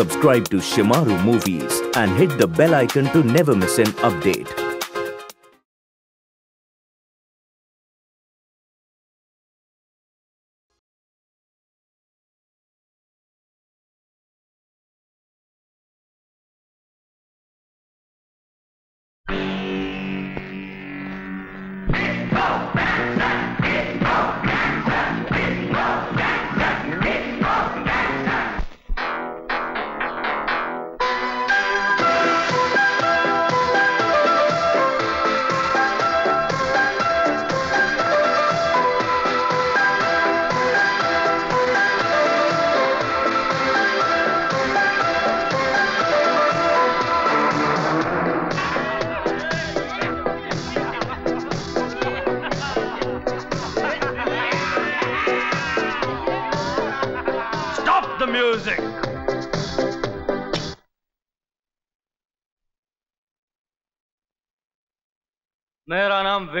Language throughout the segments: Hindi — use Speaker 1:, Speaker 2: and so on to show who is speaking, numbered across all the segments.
Speaker 1: subscribe to Shimaru Movies and hit the bell icon to never miss an update.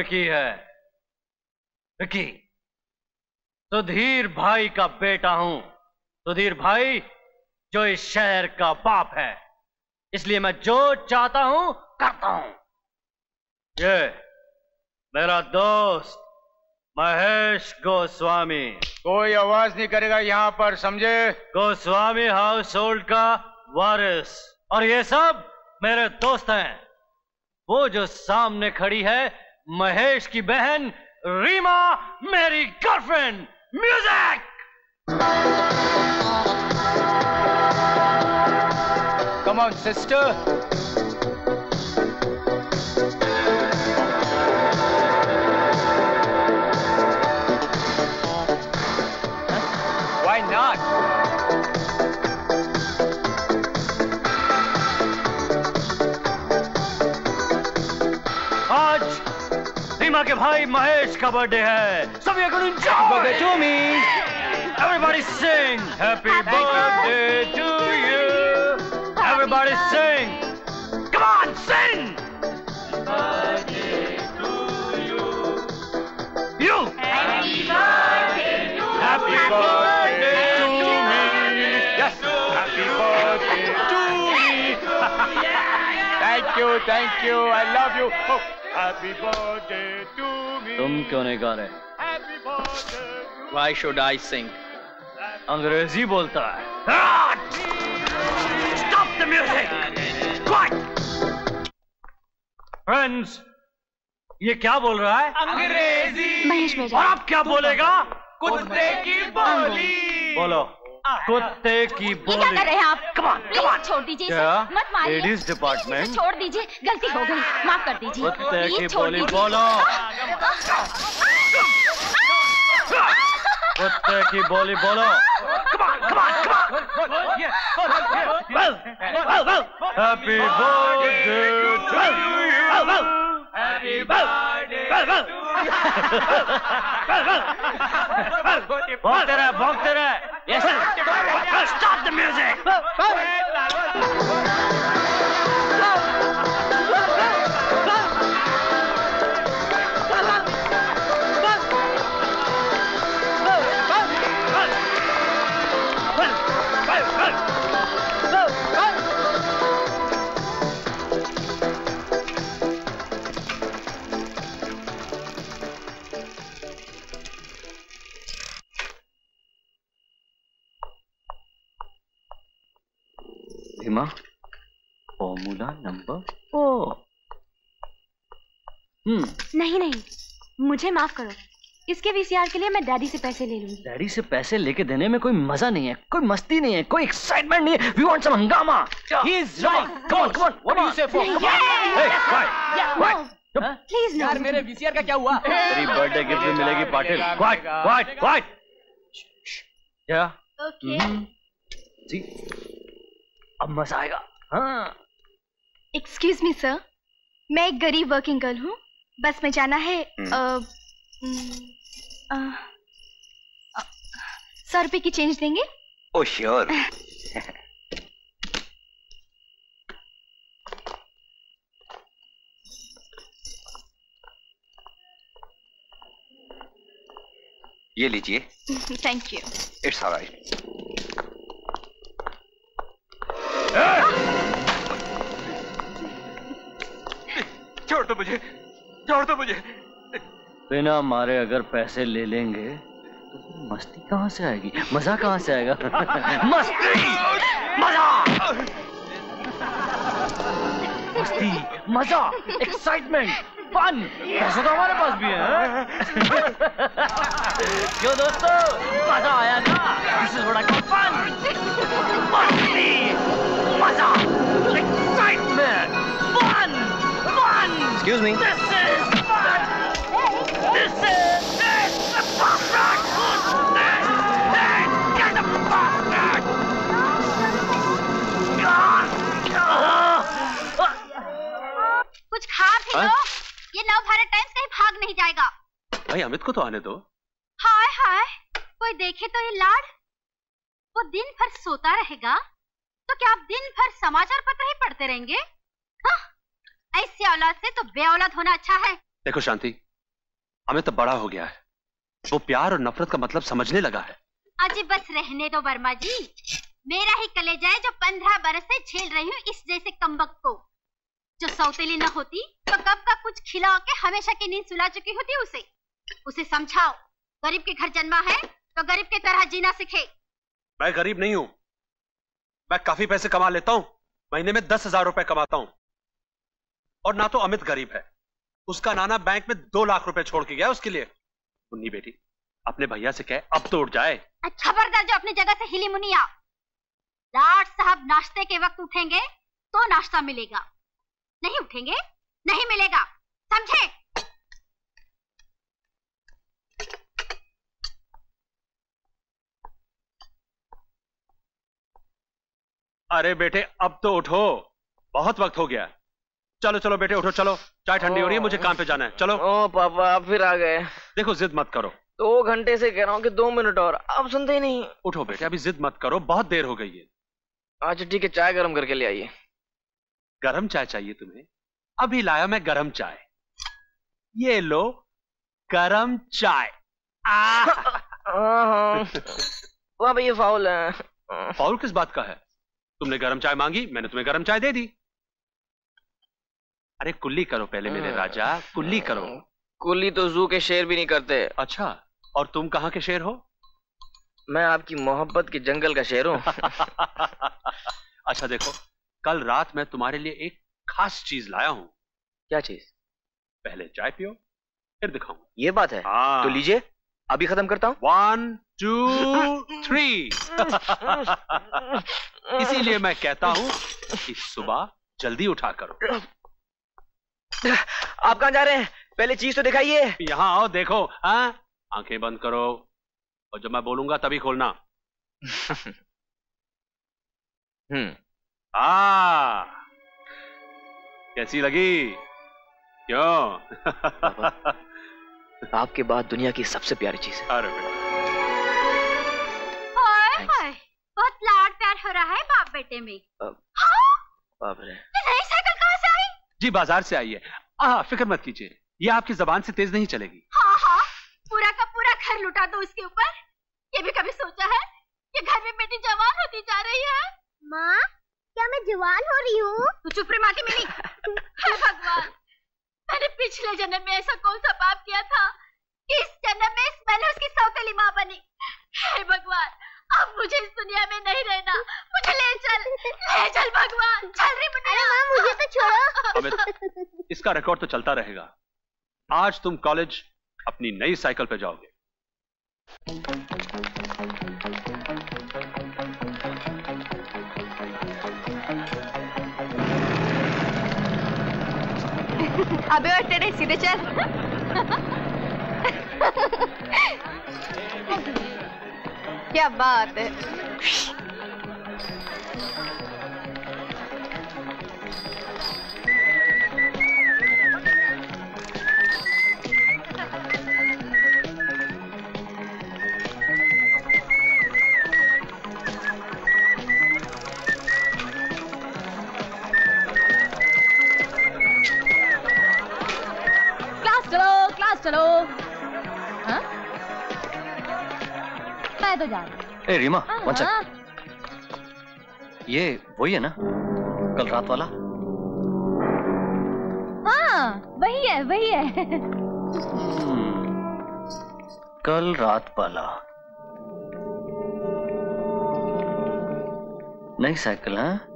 Speaker 2: Vicky है। विकी सुधीर भाई का बेटा हूँ। सुधीर भाई जो इस शहर का बाप है। इसलिए मैं जो चाहता हूँ करता हूँ। ये मेरा दोस्त महेश गोस्वामी।
Speaker 3: कोई आवाज़ नहीं करेगा यहाँ पर समझे?
Speaker 2: गोस्वामी हाउस होल्ड का वारिस। और ये सब मेरे दोस्त हैं। वो जो सामने खड़ी है महेश की बहन रीमा मेरी girlfriend music
Speaker 3: come on sister
Speaker 2: Rima के भाई महेश का बर्थडे है। सब ये करूँ birthday to me everybody sing happy birthday to you everybody sing come on sing
Speaker 3: thank you, thank you. I love you. Oh, happy birthday to me.
Speaker 2: तुम क्यों नहीं गा रहे
Speaker 3: Happy birthday to
Speaker 4: Why should I sing?
Speaker 2: अंग्रेज़ी बोलता है Stop the music! Quiet! Friends, ये क्या बोल रहा है
Speaker 3: अंग्रेज़ी
Speaker 5: महेश
Speaker 2: और आप क्या बोलेगा
Speaker 3: कुत्ते की बोली
Speaker 2: बोलो कुत्ते की
Speaker 5: ये क्या कर रहे हैं आप?
Speaker 2: On.
Speaker 5: प्लीज़ छोड़ दीजिए इसे।
Speaker 2: क्या?
Speaker 5: मत मारिए।
Speaker 2: Department?
Speaker 5: इसे छोड़ दीजिए। गलती हो गई। माफ़ कर दीजिए।
Speaker 2: कुत्ते की बोली बोलो। कुत्ते की बोली बोलो। Happy birthday to you
Speaker 3: Happy birthday
Speaker 2: भोंकते रहे भोंकते रहे yes
Speaker 4: Bhima formula number
Speaker 5: oh
Speaker 4: हम्म
Speaker 5: नहीं नहीं. मुझे माफ़ करो. इसके वीसीआर के लिए मैं डैडी से पैसे ले लूँगी.
Speaker 4: डैडी से पैसे लेके देने में कोई मज़ा नहीं है कोई मस्ती नहीं है कोई एक्साइटमेंट नहीं है. वी वांट सम हंगामा.
Speaker 3: He is right.
Speaker 4: Come on come on
Speaker 3: What do you say for?
Speaker 5: Please
Speaker 3: यार मेरे वीसीआर का क्या हुआ?
Speaker 2: तेरी बर्थडे गिफ्ट भी मिलेगी पाटिल. क्वाइट क्वाइट क्वाइट क्या?
Speaker 5: ओके
Speaker 4: जी अब मज़ा आएगा। हाँ।
Speaker 5: एक्सक्यूज मी सर मैं एक गरीब वर्किंग गर्ल हूँ। बस में जाना है। अ, हम्म, अ, सौ रुपए की चेंज देंगे?
Speaker 6: ओ श्योर ये लीजिए।
Speaker 5: थैंक यू
Speaker 6: इट्स ऑलराइट
Speaker 7: दो मुझे। छोड़ दो मुझे।
Speaker 2: बिना मारे अगर पैसे ले लेंगे तो मस्ती कहाँ से आएगी? मज़ा कहाँ से आएगा? मस्ती! मज़ा! मस्ती मज़ा एक्साइटमेंट फन पैसे तो हमारे पास भी है। क्यों दोस्तों? मज़ा आया ना? दिस इज़ आई फन मस्ती मज़ा excitement
Speaker 8: excuse me
Speaker 2: This is fun! This is this the bastard! This is get the bastard!
Speaker 9: कुछ खा पी लो ये नव भारत टाइम्स कहीं भाग नहीं जाएगा
Speaker 7: भाई अमित को तो आने दो
Speaker 9: हाय हाय कोई देखे तो ये लाड वो दिन भर सोता रहेगा तो क्या आप दिन भर समाचार पत्र ही पढ़ते रहेंगे हाँ? ऐसी औलाद से तो बे औलाद होना अच्छा है।
Speaker 7: देखो शांति अमित तो बड़ा हो गया है। वो प्यार और नफरत का मतलब समझने लगा है।
Speaker 9: अजी बस रहने दो वर्मा जी। मेरा ही कलेजा है जो पंद्रह बरस से झेल रही हूँ इस जैसे कम्बक को। जो सौतेली न होती तो कब का कुछ खिला के हमेशा की नींद सुला चुकी होती उसे। उसे समझाओ गरीब के घर जन्मा है तो गरीब के तरह जीना सीखे।
Speaker 7: मैं गरीब नहीं हूँ। मैं काफ़ी पैसे कमा लेता हूँ। महीने में दस हज़ार रुपए कमाता हूँ। और ना तो अमित गरीब है। उसका नाना बैंक में दो लाख रुपए छोड़ के गया उसके लिए। मुन्नी बेटी अपने भैया से कह अब तो उठ जाए।
Speaker 9: खबरदार जो अपनी जगह से हिली मुनिया लाट साहब नाश्ते के वक्त उठेंगे तो नाश्ता मिलेगा। नहीं उठेंगे नहीं मिलेगा। समझे?
Speaker 7: अरे बेटे अब तो उठो। बहुत वक्त हो गया। चलो चलो बेटे उठो चलो। चाय ठंडी हो रही है मुझे काम पे जाना है। चलो।
Speaker 10: ओ पापा आप फिर आ गए।
Speaker 7: देखो जिद मत करो।
Speaker 10: दो घंटे से कह रहा हूँ कि दो मिनट और। आप सुनते ही नहीं।
Speaker 7: उठो बेटे अभी जिद मत करो बहुत देर हो गई है।
Speaker 10: अच्छा ठीक है चाय गर्म करके ले आइए।
Speaker 7: गर्म चाय चाहिए तुम्हें? अभी लाया मैं गर्म चाय। ये लो गरम चाय!
Speaker 10: हाँ हाँ। ये फाउल है।
Speaker 7: फाउल किस बात का है? तुमने गर्म चाय मांगी मैंने तुम्हें गर्म चाय दे दी। अरे कुल्ली करो पहले मेरे राजा कुल्ली करो।
Speaker 10: कुल्ली तो जू के शेर भी नहीं करते।
Speaker 7: अच्छा और तुम कहाँ के शेर हो?
Speaker 10: मैं आपकी मोहब्बत के जंगल का शेर हूँ।
Speaker 7: अच्छा देखो कल रात मैं तुम्हारे लिए एक खास चीज़ लाया हूँ।
Speaker 10: क्या चीज़?
Speaker 7: पहले चाय पियो फिर दिखाऊँगा।
Speaker 8: ये बात है?
Speaker 7: हाँ।
Speaker 8: तो लीजिए अभी खत्म करता हूँ।
Speaker 7: वन टू थ्री इसीलिए मैं कहता हूँ कि सुबह जल्दी उठा करो।
Speaker 8: आप कहाँ जा रहे हैं? पहले चीज़ तो दिखाइए।
Speaker 7: यहाँ आओ देखो हाँ? आँखें बंद करो और जब मैं बोलूँगा तभी खोलना।
Speaker 8: हम्म।
Speaker 7: आ! कैसी लगी? क्यों?
Speaker 8: आपके बाद दुनिया की सबसे प्यारी चीज़ है।
Speaker 7: अरे बेटा।
Speaker 9: हाय
Speaker 8: Thanks.
Speaker 9: हाय बहुत लाड प्यार हो रहा है बाप बेटे में। हाँ?
Speaker 8: बाप रे।
Speaker 9: ये नई साइकिल कहाँ से आई
Speaker 7: जी बाज़ार से आई है आ फ़िक्र मत कीजिए। ये आपकी जबान से तेज नहीं चलेगी।
Speaker 9: हाँ हाँ। पूरा का पूरा घर लुटा दो इसके ऊपर। ये भी कभी सोचा है? कि घर में बेटी जवान होती जा रही है।
Speaker 11: माँ क्या मैं जवान हो रही हूँ?
Speaker 9: तू चुप रे माटी मिली हे भगवान। मैंने पिछले जन्म में ऐसा कौन सा पाप किया था? कि इस जन्म में मैंने उसकी सौतेली माँ बनी। हे भगवान अब मुझे इस दुनिया में नहीं रहना। मुझे ले चल ले चल भगवान चल।
Speaker 7: अमित, इसका रिकॉर्ड तो चलता रहेगा। आज तुम कॉलेज अपनी नई साइकिल पे जाओगे।
Speaker 9: अबे और तेरे सीधे चल। क्या बात है।
Speaker 5: तो जा रही
Speaker 2: ए रीमा वन
Speaker 5: सेकंड
Speaker 2: ये वही है ना? कल रात वाला?
Speaker 5: हाँ वही
Speaker 4: वही है वही है।
Speaker 2: कल रात वाला। नई साइकिल है?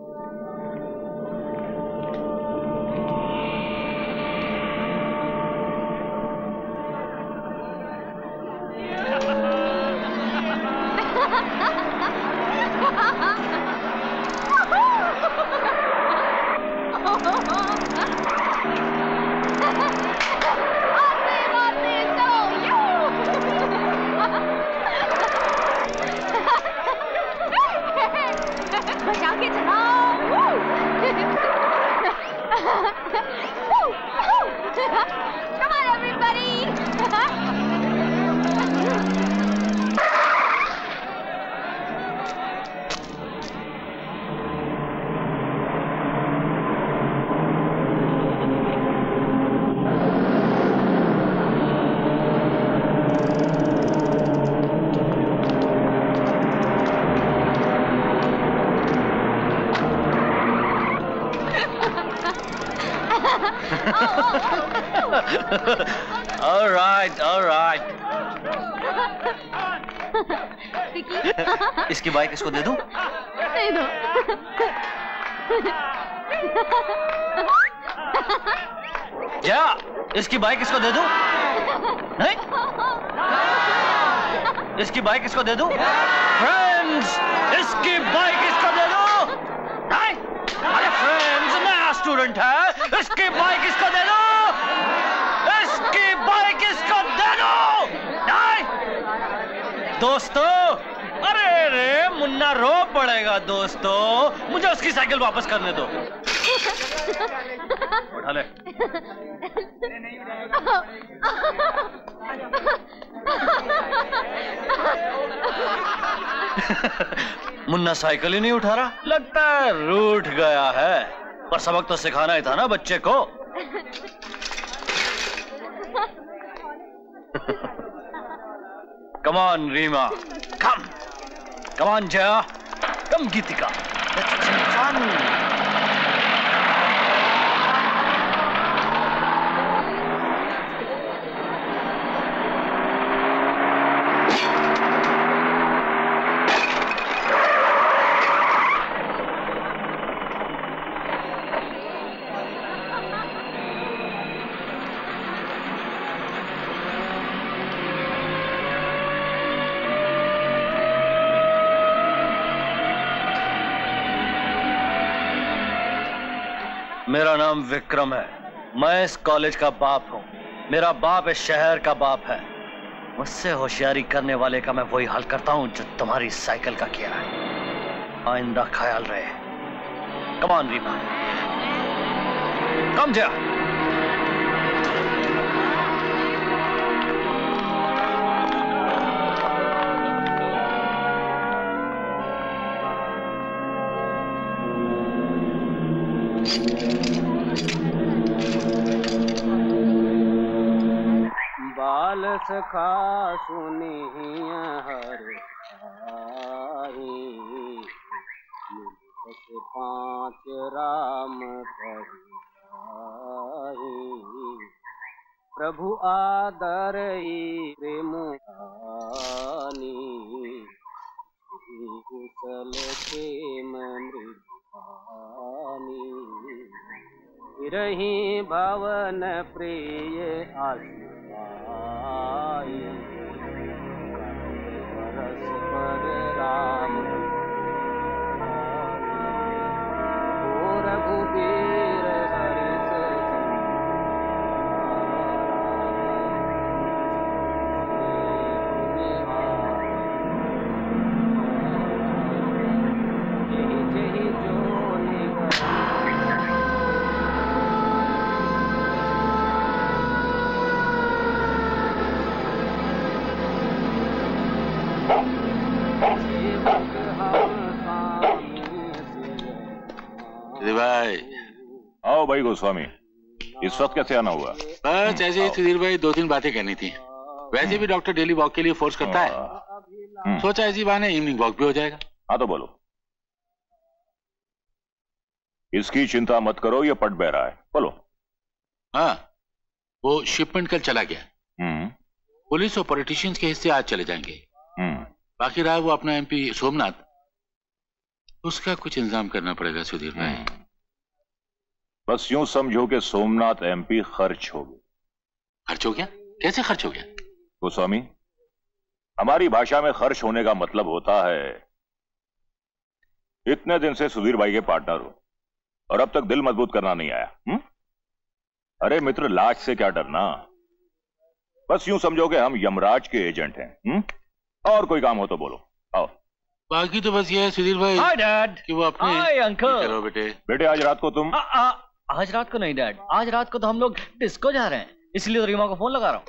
Speaker 2: साइकिल वापस करने दो। उठा ले। मुन्ना साइकिल ही नहीं उठा रहा। लगता है रूठ गया है। पर सबक तो सिखाना ही था ना बच्चे को। कमान रीमा कम कमान जया कम गीतिका done. मेरा नाम विक्रम है। मैं इस कॉलेज का बाप हूँ। मेरा बाप इस शहर का बाप है। मुझसे होशियारी करने वाले का मैं वही हल करता हूँ जो तुम्हारी साइकिल का किया है। आइंदा ख्याल रहे। कमान रीमा कम जा
Speaker 3: बाल सखा सुनिय हर पाँच राम प्रभु आदर प्रेम कुशल खेम मृदानी रही भवन प्रिय आशिकाई बरस पर राम
Speaker 12: भाई
Speaker 13: गोस्वामी। इस वक्त कैसे आना हुआ?
Speaker 12: बस ऐसे ही सुधीर भाई दो तीन बातें करनी थी। वैसे भी डॉक्टर डेली वॉक के लिए फोर्स करता है। सोचा इसी बहाने इवनिंग वॉक भी हो जाएगा।
Speaker 13: हाँ तो बोलो। इसकी चिंता मत करो ये पट बह रहा है। बोलो।
Speaker 12: हाँ
Speaker 14: वो शिपमेंट कल चला गया।
Speaker 13: हम्म।
Speaker 14: पुलिस और पॉलिटिशियंस के हिस्से आज चले जाएँगे।
Speaker 13: हम्म।
Speaker 14: बाकी रहा वो अपना एमपी सोमनाथ। उसका कुछ इंतज़ाम करना पड़ेगा सुधीर भाई।
Speaker 13: बस यूँ समझो कि सोमनाथ एमपी खर्च हो गए।
Speaker 14: खर्च हो गया? कैसे खर्च हो गया?
Speaker 13: गोस्वामी हमारी भाषा में खर्च होने का मतलब होता है इतने दिन से सुधीर भाई के पार्टनर हो और अब तक दिल मज़बूत करना नहीं आया हुँ? अरे मित्र लाज से क्या डरना? बस यूँ समझो कि हम यमराज के एजेंट हैं हुँ? और कोई काम हो तो बोलो आओ।
Speaker 14: बाकी तो बस ये है सुधीर भाई
Speaker 2: हाय डैड
Speaker 14: कि वो अपने
Speaker 2: हाय अंकल
Speaker 14: करो बेटे।
Speaker 13: बेटे आज रात को तुम
Speaker 2: आ, आ, आज रात को नहीं डैड। आज रात को तो हम लोग डिस्को जा रहे हैं। इसलिए तो रीमा को फ़ोन लगा रहा हूँ।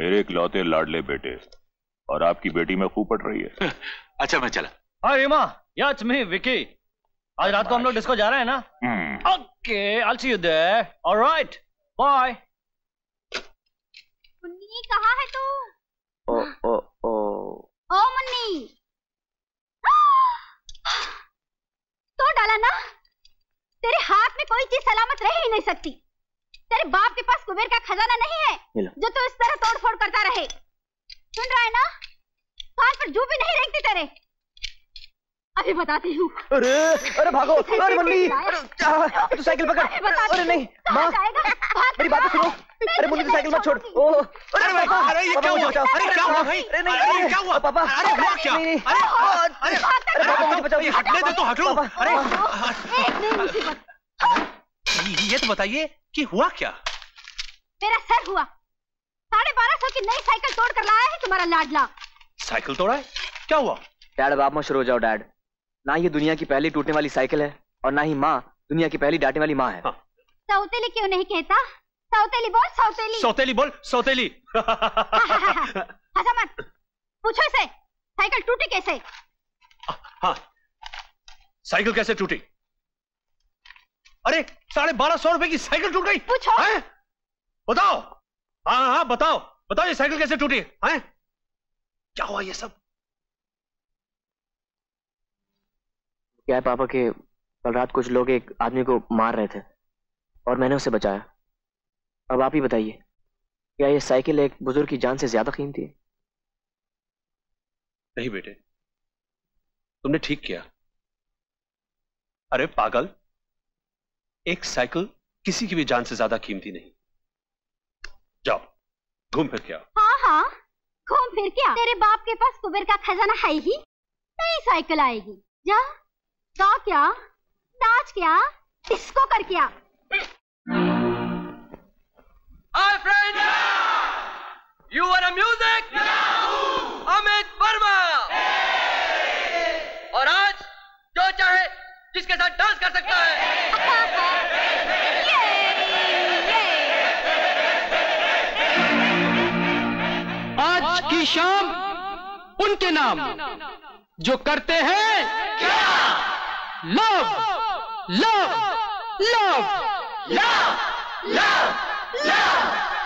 Speaker 13: मेरे इकलौते लाडले बेटे और आपकी बेटी में खूब पट रही है।
Speaker 14: अच्छा मैं चला।
Speaker 2: हाय रीमा। या मी विकी। आज रात को हम लोग डिस्को जा रहे हैं ना?
Speaker 13: हम्म,
Speaker 2: okay I see you there alright bye
Speaker 9: Munni कहाँ है तू?
Speaker 10: ओ ओ ओ।
Speaker 9: ओ मुन्नी। तो डाला ना? तेरे हाथ में कोई चीज़ सलामत रह ही नहीं सकती। तेरे बाप के पास कुबेर का खजाना नहीं है जो तू इस तरह तोड़ फोड़ करता रहे। सुन रहा है ना? कान पर जू भी नहीं रहती तेरे। अभी बताती हूँ।
Speaker 10: अरे अरे भागो अरे आ, तू साइकिल पकड़।
Speaker 9: अरे।
Speaker 10: नहीं माँ मेरी बात सुनो। अरे तू
Speaker 9: तुझे
Speaker 10: साइकिल मत छोड़। ओ
Speaker 7: अरे भाई,
Speaker 10: पापा,
Speaker 7: अरे ये क्या
Speaker 10: मुझे
Speaker 7: हुआ? अरे क्या हुआ भाई?
Speaker 10: अरे नहीं
Speaker 7: क्या हुआ?
Speaker 10: पापा
Speaker 7: अरे हुआ क्या?
Speaker 10: नहीं, नहीं,
Speaker 7: अरे,
Speaker 10: अरे
Speaker 7: अरे,
Speaker 10: अरे पापा मुझे बचाओ
Speaker 7: ये हटने दे तो हटो
Speaker 10: पापा,
Speaker 7: अरे
Speaker 9: एक नहीं मुसीबत
Speaker 7: ये तो बताइए कि हुआ क्या?
Speaker 9: मेरा सर हुआ। साढ़े बारह सौ की नई साइकिल तोड़ कर लाया है तुम्हारा लाडला।
Speaker 7: साइकिल तोड़ा है? क्या हुआ?
Speaker 10: डैड मत शुरू हो जाओ डैड। ना ये दुनिया की पहली टूटने वाली साइकिल है और ना ही माँ दुनिया की पहली डांटने वाली माँ है।
Speaker 9: सौतेली क्यों नहीं कहता? सौतेली बोल सौतेली।
Speaker 7: सौतेली बोल सौतेली।
Speaker 9: हंसा मत पूछो इसे। साइकिल टूटी कैसे?
Speaker 7: हाँ साइकिल कैसे टूटी? अरे साढ़े बारह सौ रुपए की साइकिल टूट गई।
Speaker 9: पूछो।
Speaker 7: हैं? बताओ। हाँ हाँ बताओ। बताओ ये साइकिल कैसे टूटी? है? क्या हुआ ये सब?
Speaker 10: क्या है पापा के कल रात कुछ लोग एक आदमी को मार रहे थे और मैंने उसे बचाया। अब आप ही बताइए क्या ये साइकिल एक बुज़ुर्ग की जान से ज़्यादा कीमती है?
Speaker 7: नहीं बेटे तुमने ठीक किया। अरे पागल एक साइकिल किसी की भी जान से ज़्यादा कीमती नहीं। जाओ घूम फिर के आओ।
Speaker 9: हाँ हाँ घूम फिर क्या तेरे बाप के पास कुबेर का खजाना है ही नई साइकिल आएगी। जा गा क्या नाच क्या डिस्को कर क्या
Speaker 15: नाम जो करते हैं love love love love love
Speaker 9: छोड़ो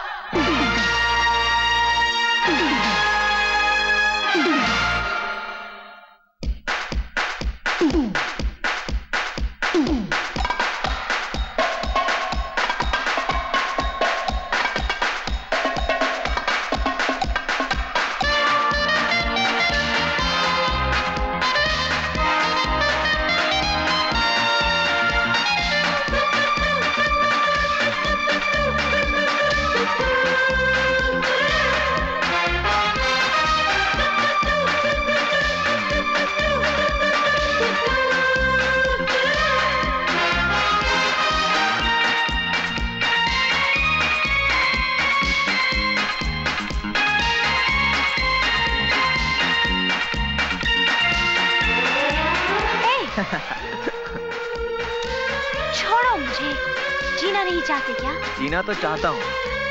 Speaker 9: जीना
Speaker 10: तो चाहता हूँ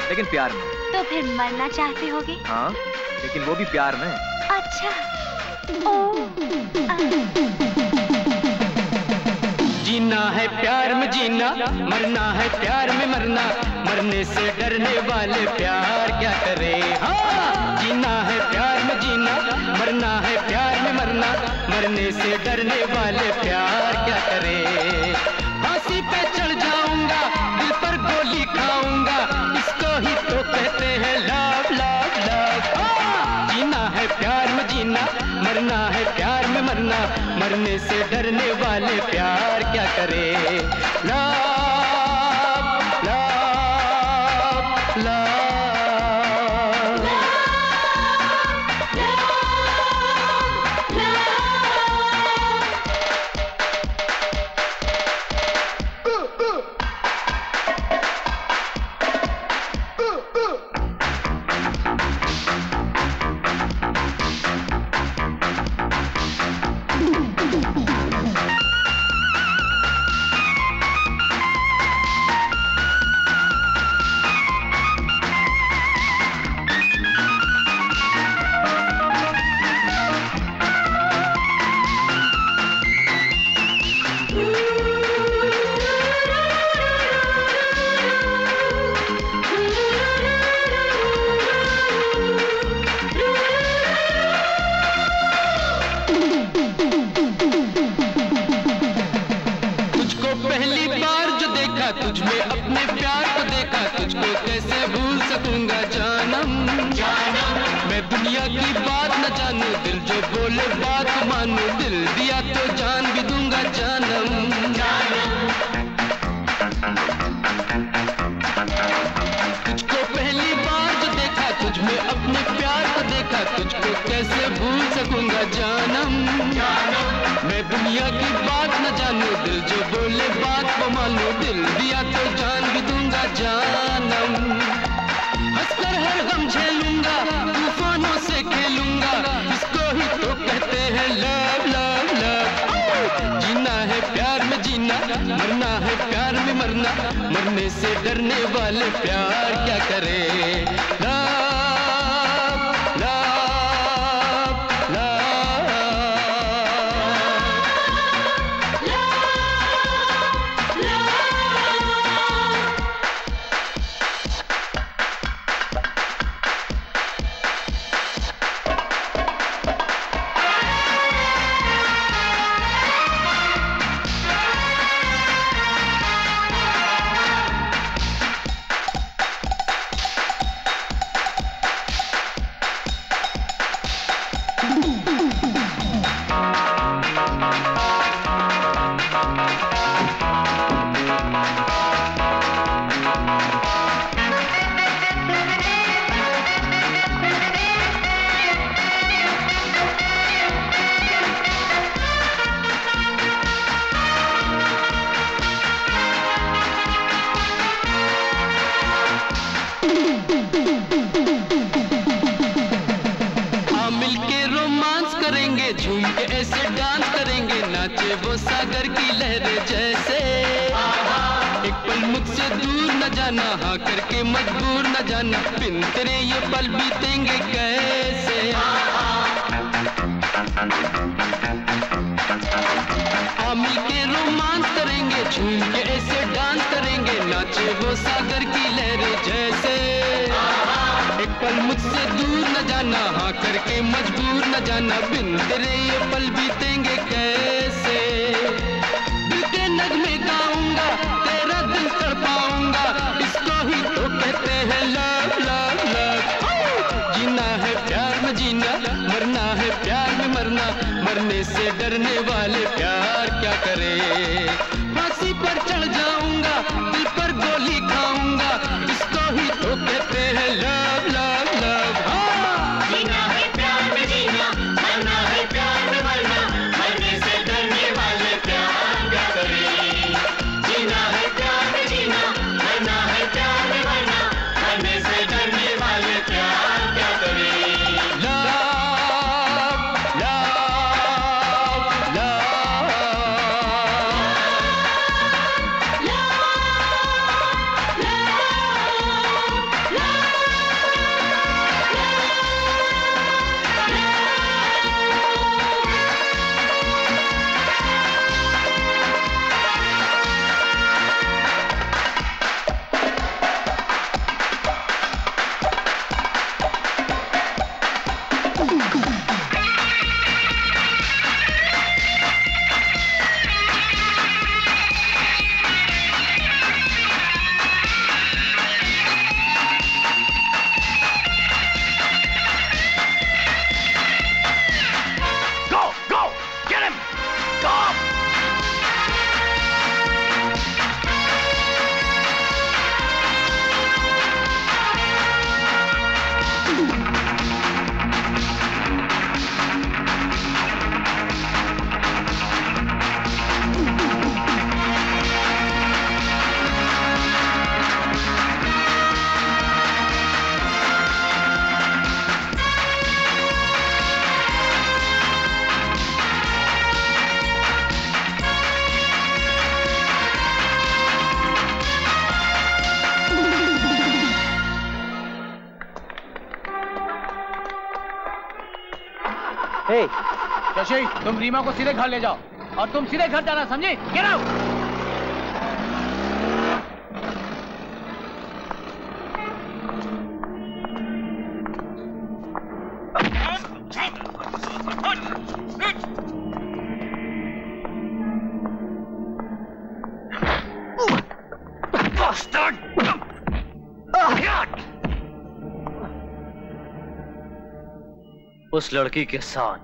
Speaker 10: लेकिन प्यार में।
Speaker 9: तो फिर मरना चाहते होगे?
Speaker 10: हाँ लेकिन वो भी प्यार में।
Speaker 9: अच्छा। ओ।
Speaker 15: जीना है प्यार में जीना मरना है प्यार में मरना मरने से डरने वाले प्यार क्या करे? हाँ जीना है प्यार में जीना मरना है प्यार में मरना मरने से डरने वाले प्यार क्या करे? गोली खाऊँगा इसको ही तो कहते हैं लव लव लव जीना है प्यार में जीना, मरना है प्यार में मरना। मरने से डरने वाले प्यार क्या करे? लव झूम ऐसे डांस करेंगे नाचे वो सागर की लहरें जैसे। एक पल मुझसे दूर न जाना हाँ करके मजबूर न जाना, बिन तेरे ये पल बीतेंगे कैसे? दिल के नगमे गाऊँगा, तेरा दिल कर पाऊँगा इसको ही तो कहते हैं लव लव लव जीना है प्यार में जीना, मरना है प्यार में मरना, मरने से डरने वाले प्यार क्या करें?
Speaker 3: Hello. रीमा को सीधे घर ले जाओ। और तुम सीधे घर जाना समझे? गेट आउट
Speaker 16: उस लड़की के साथ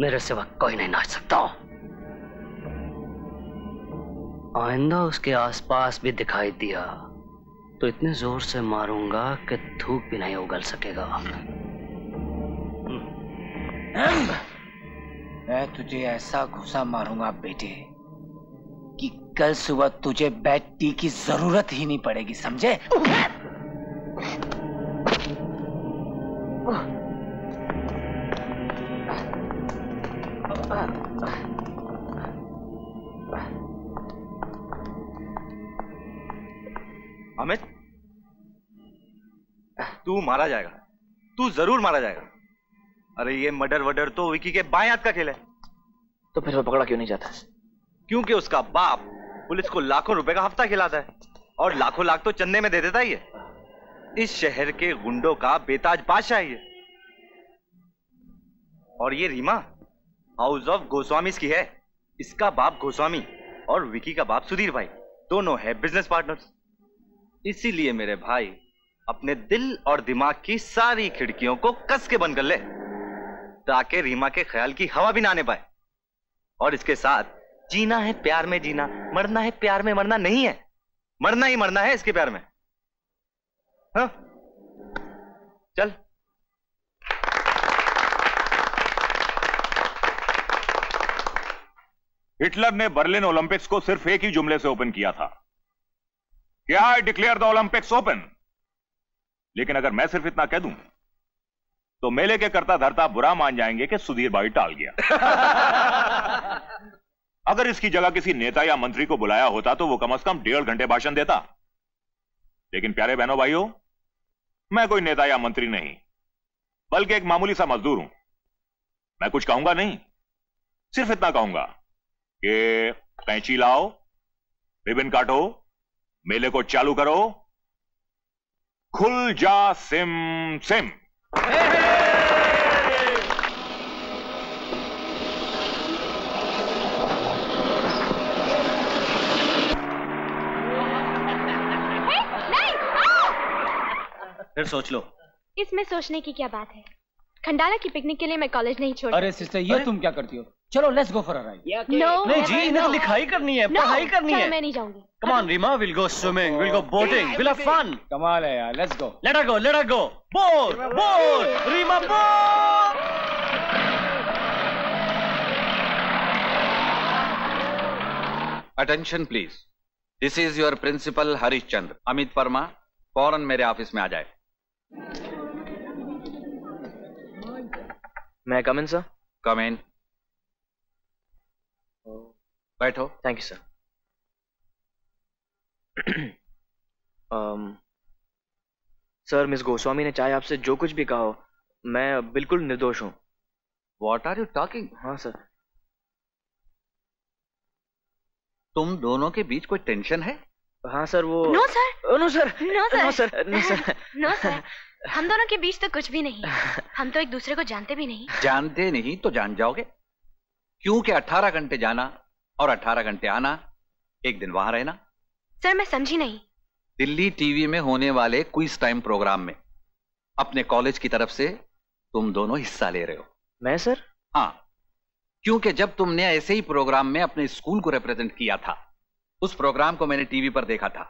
Speaker 16: मेरे सिवा कोई नहीं नाच सकता आइंदा उसके आसपास भी दिखाई दिया तो इतने ज़ोर से मारूँगा कि धूप भी नहीं उगल सकेगा।
Speaker 3: मैं तुझे ऐसा घुसा मारूँगा, बेटे, कि कल सुबह तुझे बेड टी की ज़रूरत ही नहीं पड़ेगी, समझे?
Speaker 17: तू मारा जाएगा। तू ज़रूर मारा जाएगा। अरे ये मर्डर वर्डर तो विकी के बाएँ हाथ का खेल है।
Speaker 10: तो फिर वो पकड़ा क्यों नहीं जाता?
Speaker 17: क्योंकि उसका बाप पुलिस को लाखों रुपए का हफ़्ता खिलाता है और लाखों लाख तो चंदे में दे देता ही है। इस शहर के गुंडों का बेताज बादशाह है ये और ये रीमा हाउस ऑफ़ गोस्वामी की है। इसका बाप गोस्वामी और विकी का बाप सुधीर भाई। दोनों है बिज़नेस पार्टनर्स। इसीलिए मेरे भाई अपने दिल और दिमाग की सारी खिड़कियों को कस के बंद कर ले, ताकि रीमा के ख्याल की हवा भी ना आने पाए। और इसके साथ, जीना है प्यार में जीना, मरना है प्यार में मरना नहीं है। मरना ही मरना है इसके प्यार में। हाँ? चल।
Speaker 13: हिटलर ने बर्लिन ओलंपिक्स को सिर्फ़ एक ही जुमले से ओपन किया था। क्या I declare the Olympics open? लेकिन अगर मैं सिर्फ़ इतना कह दूँ तो मेले के करता धरता बुरा मान जाएँगे कि सुधीर भाई टाल गया। अगर इसकी जगह किसी नेता या मंत्री को बुलाया होता तो वो कम से कम डेढ़ घंटे भाषण देता। लेकिन प्यारे बहनों भाइयों मैं कोई नेता या मंत्री नहीं बल्कि एक मामूली सा मजदूर हूँ। मैं कुछ कहूँगा नहीं सिर्फ़ इतना कहूँगा कि कैंची लाओ रिबन काटो मेले को चालू करो खुल जा सिम सिम
Speaker 2: फिर सोच लो
Speaker 18: इसमें सोचने की क्या बात है खंडाला की पिकनिक के लिए मैं कॉलेज नहीं छोड़
Speaker 3: अरे सिस्टर ये तुम क्या करती हो? चलो let's go for a ride
Speaker 18: no
Speaker 2: नहीं जी इन्हें तो लिखाई करनी है पढ़ाई करनी है।
Speaker 18: मैं नहीं जाऊँगी।
Speaker 2: Come on, Rima, we'll go swimming, we'll go boating, we'll have fun.
Speaker 3: कमाल है यार let's go
Speaker 2: Let her go, let her go. Boat, boat, Rima, boat.
Speaker 19: Attention please this is your principal Harish Chandra Amit Verma फ़ौरन मेरे ऑफ़िस में आ जाए।
Speaker 10: मैं कम इन सर
Speaker 19: कम इन बैठो
Speaker 10: thank you sir sir miss Goswami ने चाहे आपसे जो कुछ भी कहा हो मैं बिल्कुल निर्दोष हूँ।
Speaker 19: वॉट आर यू टॉकिंग
Speaker 10: हाँ सर
Speaker 19: तुम दोनों के बीच कोई टेंशन है?
Speaker 10: हाँ सर वो
Speaker 18: no sir
Speaker 10: no sir
Speaker 18: no
Speaker 10: sir no sir
Speaker 18: no sir हम दोनों के बीच तो कुछ भी नहीं। हम तो एक दूसरे को जानते भी नहीं।
Speaker 19: जानते नहीं तो जान जाओगे। क्योंकि 18 घंटे जाना और 18 घंटे आना एक दिन वहाँ रहना।
Speaker 18: सर मैं समझी नहीं।
Speaker 19: दिल्ली टीवी में होने वाले क्विज टाइम प्रोग्राम में अपने कॉलेज की तरफ़ से तुम दोनों हिस्सा ले रहे हो।
Speaker 10: मैं सर?
Speaker 19: हाँ क्योंकि जब तुमने ऐसे ही प्रोग्राम में अपने स्कूल को रिप्रेजेंट किया था उस प्रोग्राम को मैंने टीवी पर देखा था।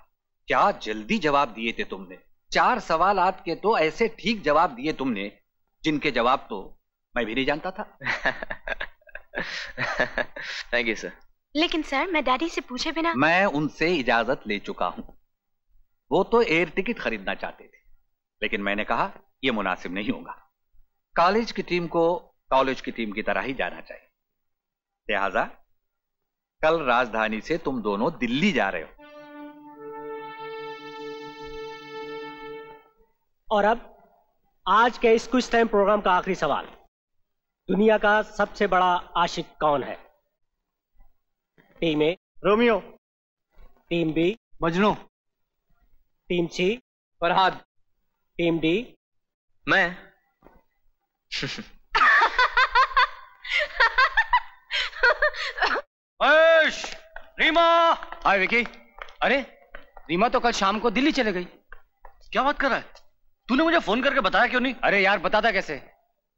Speaker 19: क्या जल्दी जवाब दिए थे तुमने? चार सवाल आप के तो ऐसे ठीक जवाब दिए तुमने जिनके जवाब तो मैं भी नहीं जानता था।
Speaker 10: थैंक यू सर
Speaker 18: लेकिन सर मैं डैडी से पूछे बिना
Speaker 19: मैं उनसे इजाज़त ले चुका हूँ। वो तो एयर टिकट खरीदना चाहते थे लेकिन मैंने कहा यह मुनासिब नहीं होगा। कॉलेज की टीम को कॉलेज की टीम की तरह ही जाना चाहिए। लिहाजा कल राजधानी से तुम दोनों दिल्ली जा रहे हो।
Speaker 20: और अब आज के इस कुछ टाइम प्रोग्राम का आखिरी सवाल। दुनिया का सबसे बड़ा आशिक कौन है? Team A Romeo. Team B
Speaker 10: Majnu.
Speaker 20: Team C Farhad. Team D.
Speaker 10: मैं।
Speaker 16: महेश रीमा।
Speaker 3: हाय विकी। अरे रीमा तो कल शाम को दिल्ली चले गई।
Speaker 16: क्या बात कर रहा है? तूने मुझे फ़ोन करके बताया क्यों नहीं?
Speaker 3: अरे यार बताता कैसे?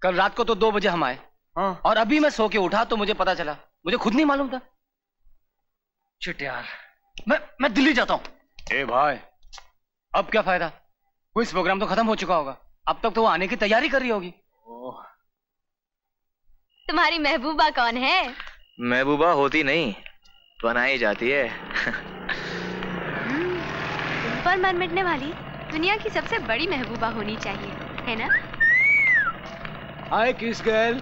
Speaker 3: कल रात को तो दो बजे हम आए।
Speaker 16: हाँ।
Speaker 3: और अभी मैं सो के उठा तो मुझे पता चला। मुझे खुद नहीं मालूम था।
Speaker 16: चिट यार मैं मैं दिल्ली जाता हूँ।
Speaker 3: ए भाई अब क्या फ़ायदा? क्विज प्रोग्राम तो खत्म हो चुका होगा। अब तक तो वो आने की तैयारी कर रही होगी।
Speaker 18: तुम्हारी महबूबा कौन है?
Speaker 10: महबूबा होती नहीं बनाई जाती है।
Speaker 18: पर मन मिटने वाली दुनिया की सबसे बड़ी महबूबा होनी चाहिए है ना?
Speaker 20: हाय किस गर्ल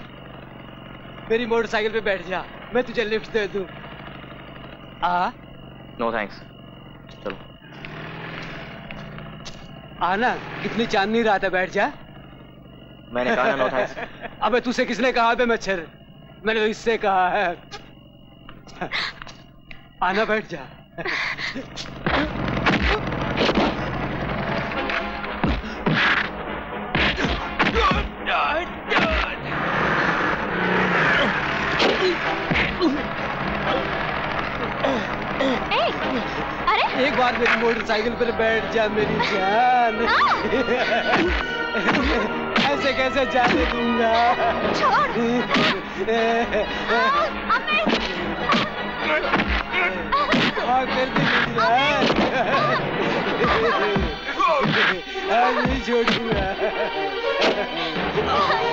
Speaker 20: मेरी मोटरसाइकिल पे बैठ जा मैं तुझे लिफ्ट दे दूँ। आ?
Speaker 10: नो थैंक्स चलो।
Speaker 20: आना कितनी चांदनी रात है बैठ जा।
Speaker 10: मैंने कहा ना नो थैंक्स
Speaker 20: अबे तुझसे किसने कहा बे मच्छर। मैंने तो इससे कहा है। आना बैठ जा।
Speaker 18: अरे।
Speaker 20: एक बार मेरी मोटरसाइकिल पर बैठ जा मेरी जान। ऐसे कैसे जाने दूँगा? हाँ, छोड़ूँगा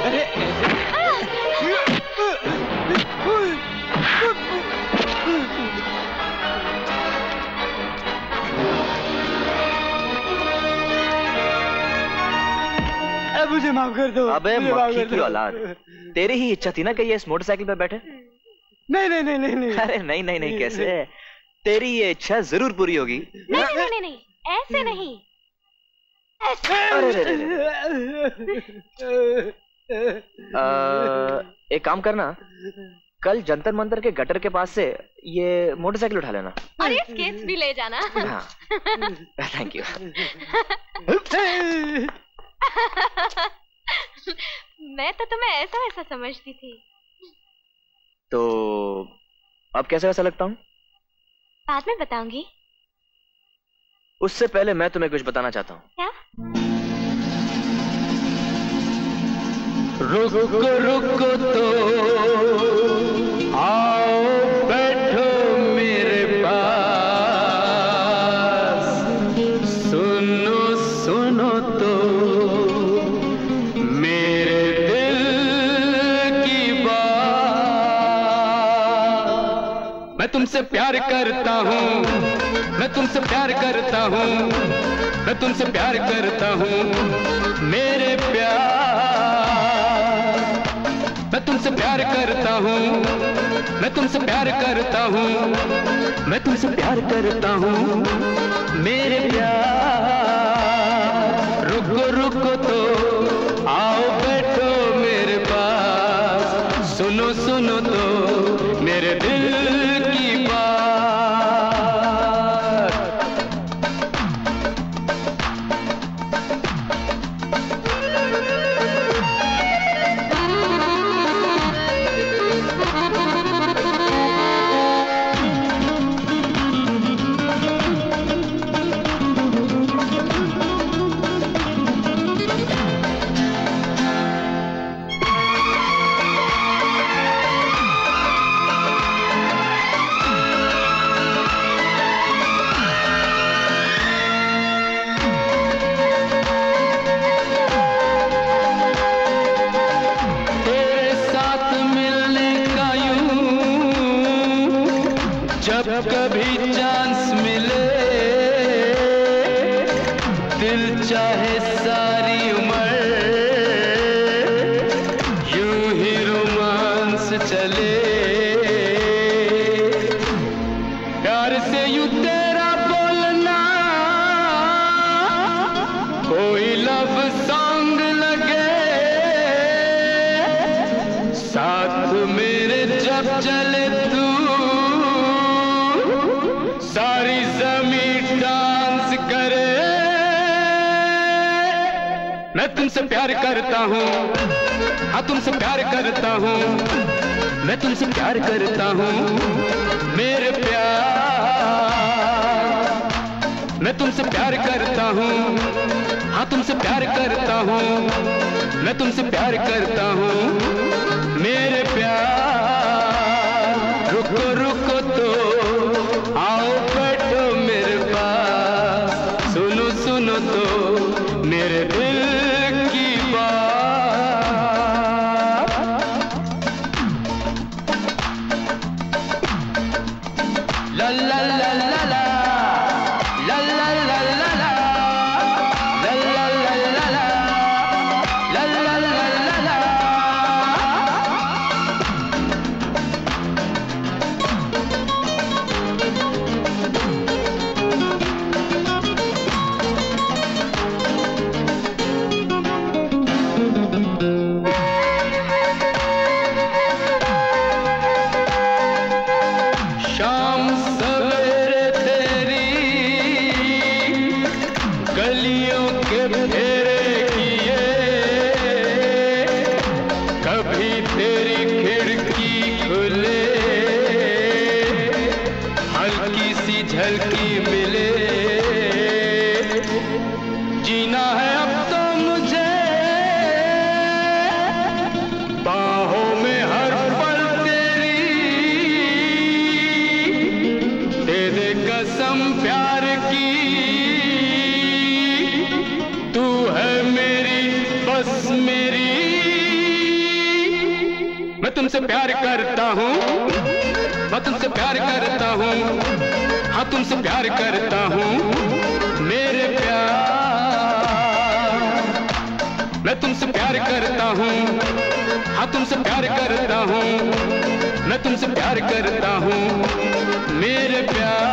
Speaker 20: अरे अब मुझे माफ़ कर दो।
Speaker 10: अबे मक्खी की। औलाद। तेरी ही इच्छा थी ना कि ये इस मोटरसाइकिल पे बैठे?
Speaker 20: नहीं नहीं नहीं नहीं नहीं।
Speaker 10: अरे नहीं नहीं नहीं कैसे? तेरी ये इच्छा ज़रूर पूरी होगी।
Speaker 18: नहीं नहीं नहीं नहीं ऐसे नहीं।
Speaker 10: अरे रे रे रे। अ, एक काम करना। कल जंतर मंतर के गटर के पास से ये मोटरसाइकिल उठा लेना।
Speaker 18: और ये स्केट्स भी ले जाना।
Speaker 10: हाँ। थैंक यू
Speaker 18: मैं तो तुम्हें ऐसा ऐसा समझती थी।
Speaker 10: तो अब कैसा वैसा लगता हूँ?
Speaker 18: बाद में बताऊँगी।
Speaker 10: उससे पहले मैं तुम्हें कुछ बताना चाहता हूँ।
Speaker 18: क्या?
Speaker 15: रुको रुको तो। तुमसे प्यार करता हूँ। मैं तुमसे प्यार करता हूँ। मैं तुमसे प्यार करता हूँ। मेरे प्यार। मैं तुमसे प्यार करता हूँ। मैं तुमसे प्यार करता हूँ। मैं तुमसे प्यार करता हूँ। मेरे प्यार। रुको रुको तो तुमसे प्यार करता हूँ। हाँ तुमसे प्यार करता हूँ। मैं तुमसे प्यार करता हूँ। मेरे प्यार। मैं तुमसे प्यार करता हूँ। हाँ तुमसे प्यार करता हूँ। मैं तुमसे प्यार करता हूँ। मेरे प्यार। रुको रुको। करता हूँ। मेरे प्यार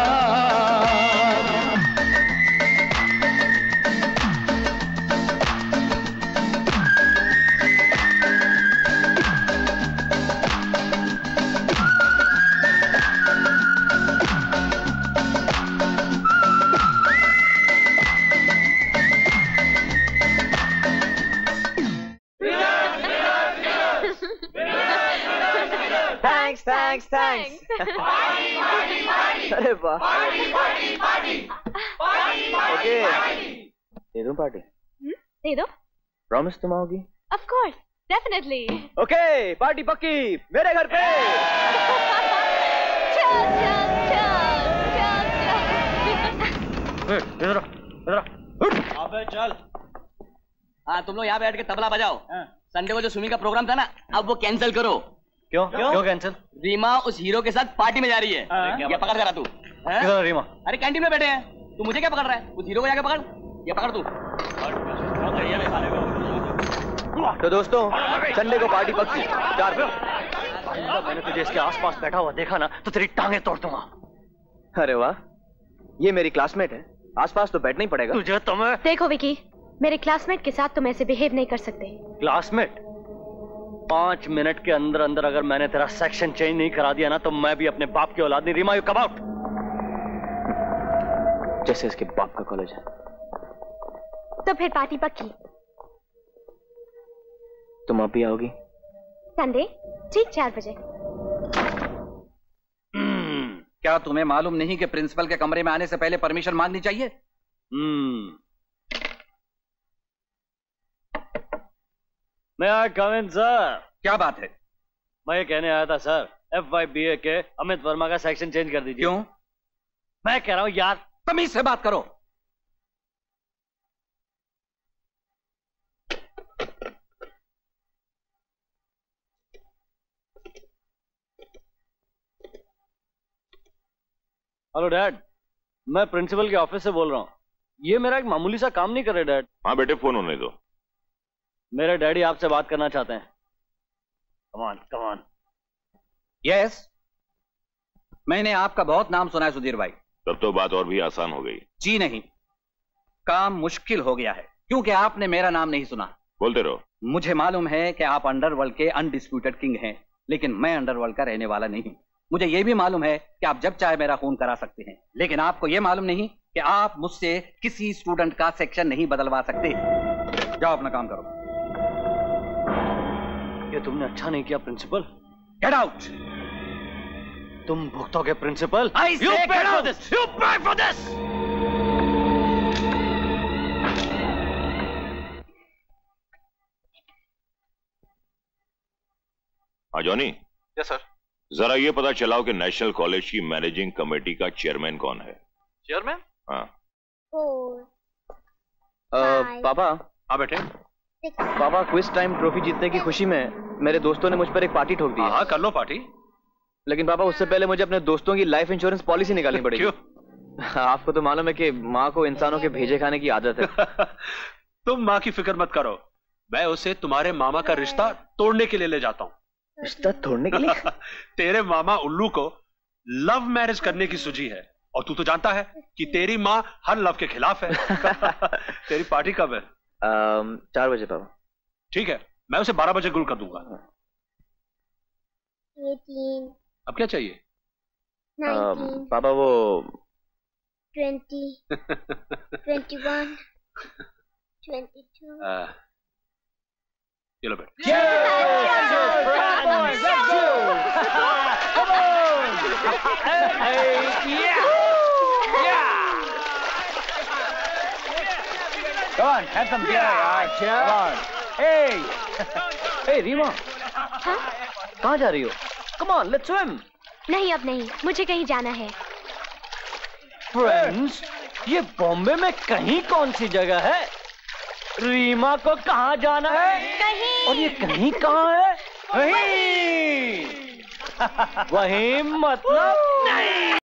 Speaker 10: थैंक्स अरे वाह। ओके दे दूँ पार्टी?
Speaker 18: दे दो।
Speaker 10: प्रॉमिस तुम आओगी
Speaker 18: of course definitely
Speaker 10: okay party पक्की। मेरे घर पे।
Speaker 16: इधर इधर
Speaker 21: अबे चल। हाँ तुम लोग यहाँ बैठ के तबला बजाओ। संडे को जो स्विमिंग का प्रोग्राम था ना अब वो कैंसिल करो।
Speaker 16: क्यों? क्यों? कैंसिल
Speaker 21: रीमा उस हीरो के साथ पार्टी में जा रही है।
Speaker 16: हाँ।
Speaker 21: ये पकड़ करा तू?
Speaker 16: किधर है रीमा?
Speaker 21: अरे कैंटीन में बैठे हैं। तू मुझे क्या पकड़ रहा है? उस हीरो को जाके पकड़। ये पकड़ तू।
Speaker 10: तो दोस्तों संडे को पार्टी पक्की। चार
Speaker 16: मैंने तुझे इसके आसपास बैठा हुआ देखा ना तो तेरी टांगे तोड़ दूँगा।
Speaker 10: अरे वाह ये मेरी क्लासमेट है। आसपास तो बैठना ही पड़ेगा।
Speaker 16: तुझे तो मैं
Speaker 18: देखो विकी मेरे क्लासमेट के साथ तुम ऐसे बिहेव नहीं कर सकते।
Speaker 16: क्लासमेट पाँच मिनट के अंदर अंदर अगर मैंने तेरा सेक्शन चेंज नहीं करा दिया ना तो मैं भी अपने बाप की औलाद नहीं। रीमा यू कम आउट
Speaker 10: जैसे इसके बाप का कॉलेज है।
Speaker 18: तो फिर पार्टी पक्की।
Speaker 10: तुम आप भी आओगी?
Speaker 18: संडे? ठीक चार बजे।
Speaker 19: क्या तुम्हें मालूम नहीं कि प्रिंसिपल के कमरे में आने से पहले परमिशन मांगनी चाहिए?
Speaker 16: हम्म मैं आई कम इन सर।
Speaker 19: क्या बात है?
Speaker 16: मैं ये कहने आया था sir F Y B A के अमित वर्मा का सेक्शन चेंज कर दीजिए।
Speaker 19: क्यों?
Speaker 16: मैं कह रहा हूँ यार।
Speaker 19: तमीज से बात करो।
Speaker 16: हेलो डैड मैं प्रिंसिपल के ऑफ़िस से बोल रहा हूँ। ये मेरा एक मामूली सा काम नहीं कर रहे डैड
Speaker 13: हाँ बेटे फ़ोन होने दो।
Speaker 16: मेरे डैडी आपसे बात करना चाहते हैं। कमान कमान
Speaker 19: यस मैंने आपका बहुत नाम सुना है सुधीर भाई।
Speaker 13: तब तो बात और भी आसान हो गई।
Speaker 19: जी नहीं। काम मुश्किल हो गया है क्योंकि आपने मेरा नाम नहीं सुना।
Speaker 13: बोलते रहो।
Speaker 19: मुझे मालूम है कि आप अंडरवर्ल्ड के अनडिस्प्यूटेड किंग हैं लेकिन मैं अंडरवर्ल्ड का रहने वाला नहीं मुझे यह भी मालूम है कि आप जब चाहे मेरा खून करा सकते हैं लेकिन आपको यह मालूम नहीं कि आप मुझसे किसी स्टूडेंट का सेक्शन नहीं बदलवा सकते। जाओ अपना काम करो।
Speaker 2: ये तुमने अच्छा नहीं किया प्रिंसिपल।
Speaker 19: गेट आउट
Speaker 2: तुम भुगतोगे principal.
Speaker 19: Get
Speaker 2: for
Speaker 19: out!
Speaker 2: this! You pay for this!
Speaker 13: हाँ जॉनी
Speaker 7: यस सर
Speaker 13: जरा ये पता चलाओ कि नेशनल कॉलेज की मैनेजिंग कमेटी का चेयरमैन कौन है।
Speaker 7: चेयरमैन
Speaker 13: हाँ।
Speaker 10: पापा?
Speaker 7: हाँ बेटे?
Speaker 10: पापा क्विज टाइम ट्रॉफी जीतने की खुशी में मेरे दोस्तों ने मुझ पर एक पार्टी ठोक दी हाँ।
Speaker 7: कर लो पार्टी।
Speaker 10: लेकिन पापा उससे पहले मुझे अपने दोस्तों की लाइफ इंश्योरेंस पॉलिसी निकालनी पड़ेगी। आपको तो मालूम है कि माँ को इंसानों के भेजे खाने की आदत है।
Speaker 7: तुम माँ की फ़िक्र मत करो। मैं उसे तुम्हारे मामा का रिश्ता तोड़ने के लिए ले जाता हूँ।
Speaker 10: रिश्ता तोड़ने के लिए?
Speaker 7: तेरे मामा उल्लू को लव मैरिज करने की सूझी है। और तू तो जानता है कि तेरी माँ हर लव के खिलाफ है। तेरी पार्टी कब है?
Speaker 10: चार बजे पापा।
Speaker 7: ठीक है मैं उसे बारह बजे गुल कर दूँगा। अब क्या चाहिए?
Speaker 22: नाइनटीन
Speaker 10: पापा वो
Speaker 22: twenty twenty one twenty two
Speaker 7: चलो बेटा
Speaker 3: Come on, have some beer, yaar. Come on. Hey.
Speaker 10: hey, Reema कहाँ जा रही हो? कम ऑन लेट्स स्विम
Speaker 23: नहीं अब नहीं। मुझे कहीं जाना है।
Speaker 2: फ्रेंड्स ये बॉम्बे में कहीं कौन सी जगह है? रीमा को कहाँ जाना है?
Speaker 23: कहीं।
Speaker 2: और ये कहीं कहाँ है? वहीं। वहीं मतलब नहीं।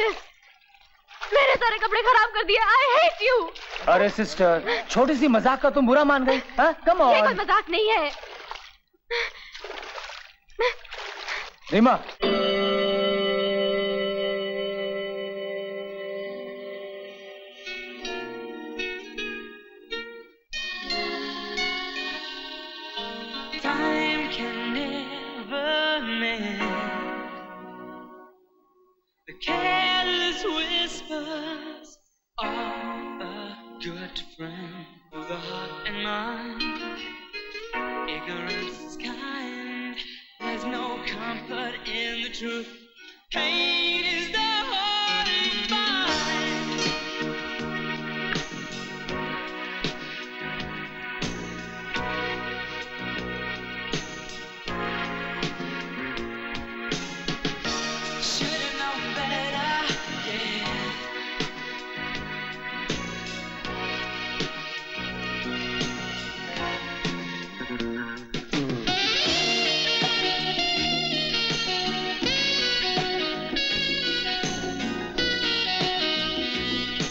Speaker 18: This. मेरे सारे कपड़े खराब कर दिए। आई हेट यू
Speaker 24: अरे सिस्टर छोटी सी मज़ाक का तुम बुरा मान गई कम
Speaker 18: ये कोई मज़ाक नहीं है।
Speaker 24: Reema
Speaker 25: good friend of the heart and mind. Ignorance is kind, there's no comfort in the truth. Pain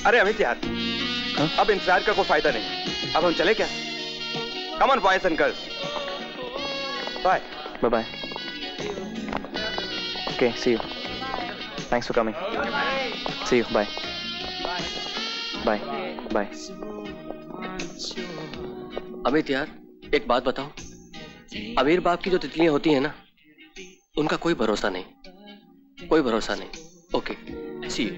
Speaker 26: अरे अमित यार अब इंतज़ार का कोई फ़ायदा नहीं। अब हम चले क्या? Come on boys and girls bye
Speaker 10: bye bye okay see you thanks for coming see you bye bye bye
Speaker 27: Amit यार एक बात बताओ अमीर बाप की जो तितलियाँ होती हैं ना उनका कोई भरोसा नहीं। कोई भरोसा नहीं। Okay see you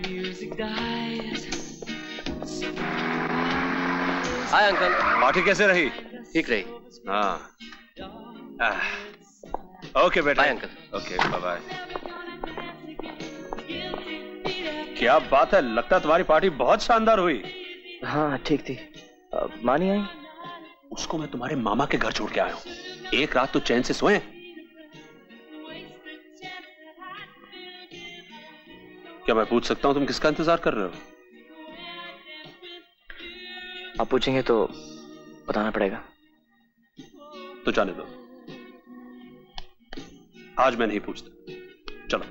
Speaker 27: hi uncle.
Speaker 7: Party कैसे रही?
Speaker 27: ठीक रही।
Speaker 7: हाँ। ओके बेटा।
Speaker 27: Bye uncle
Speaker 7: okay bye bye क्या बात है? लगता तुम्हारी पार्टी बहुत शानदार हुई।
Speaker 10: हाँ ठीक थी। माँ नहीं आई?
Speaker 7: उसको मैं तुम्हारे मामा के घर छोड़ के आया हूँ। एक रात तो चैन से सोए क्या मैं पूछ सकता हूँ तुम किसका इंतज़ार कर रहे हो?
Speaker 10: आप पूछेंगे तो बताना पड़ेगा।
Speaker 7: तो जाने दो। आज मैं नहीं पूछता। चलो।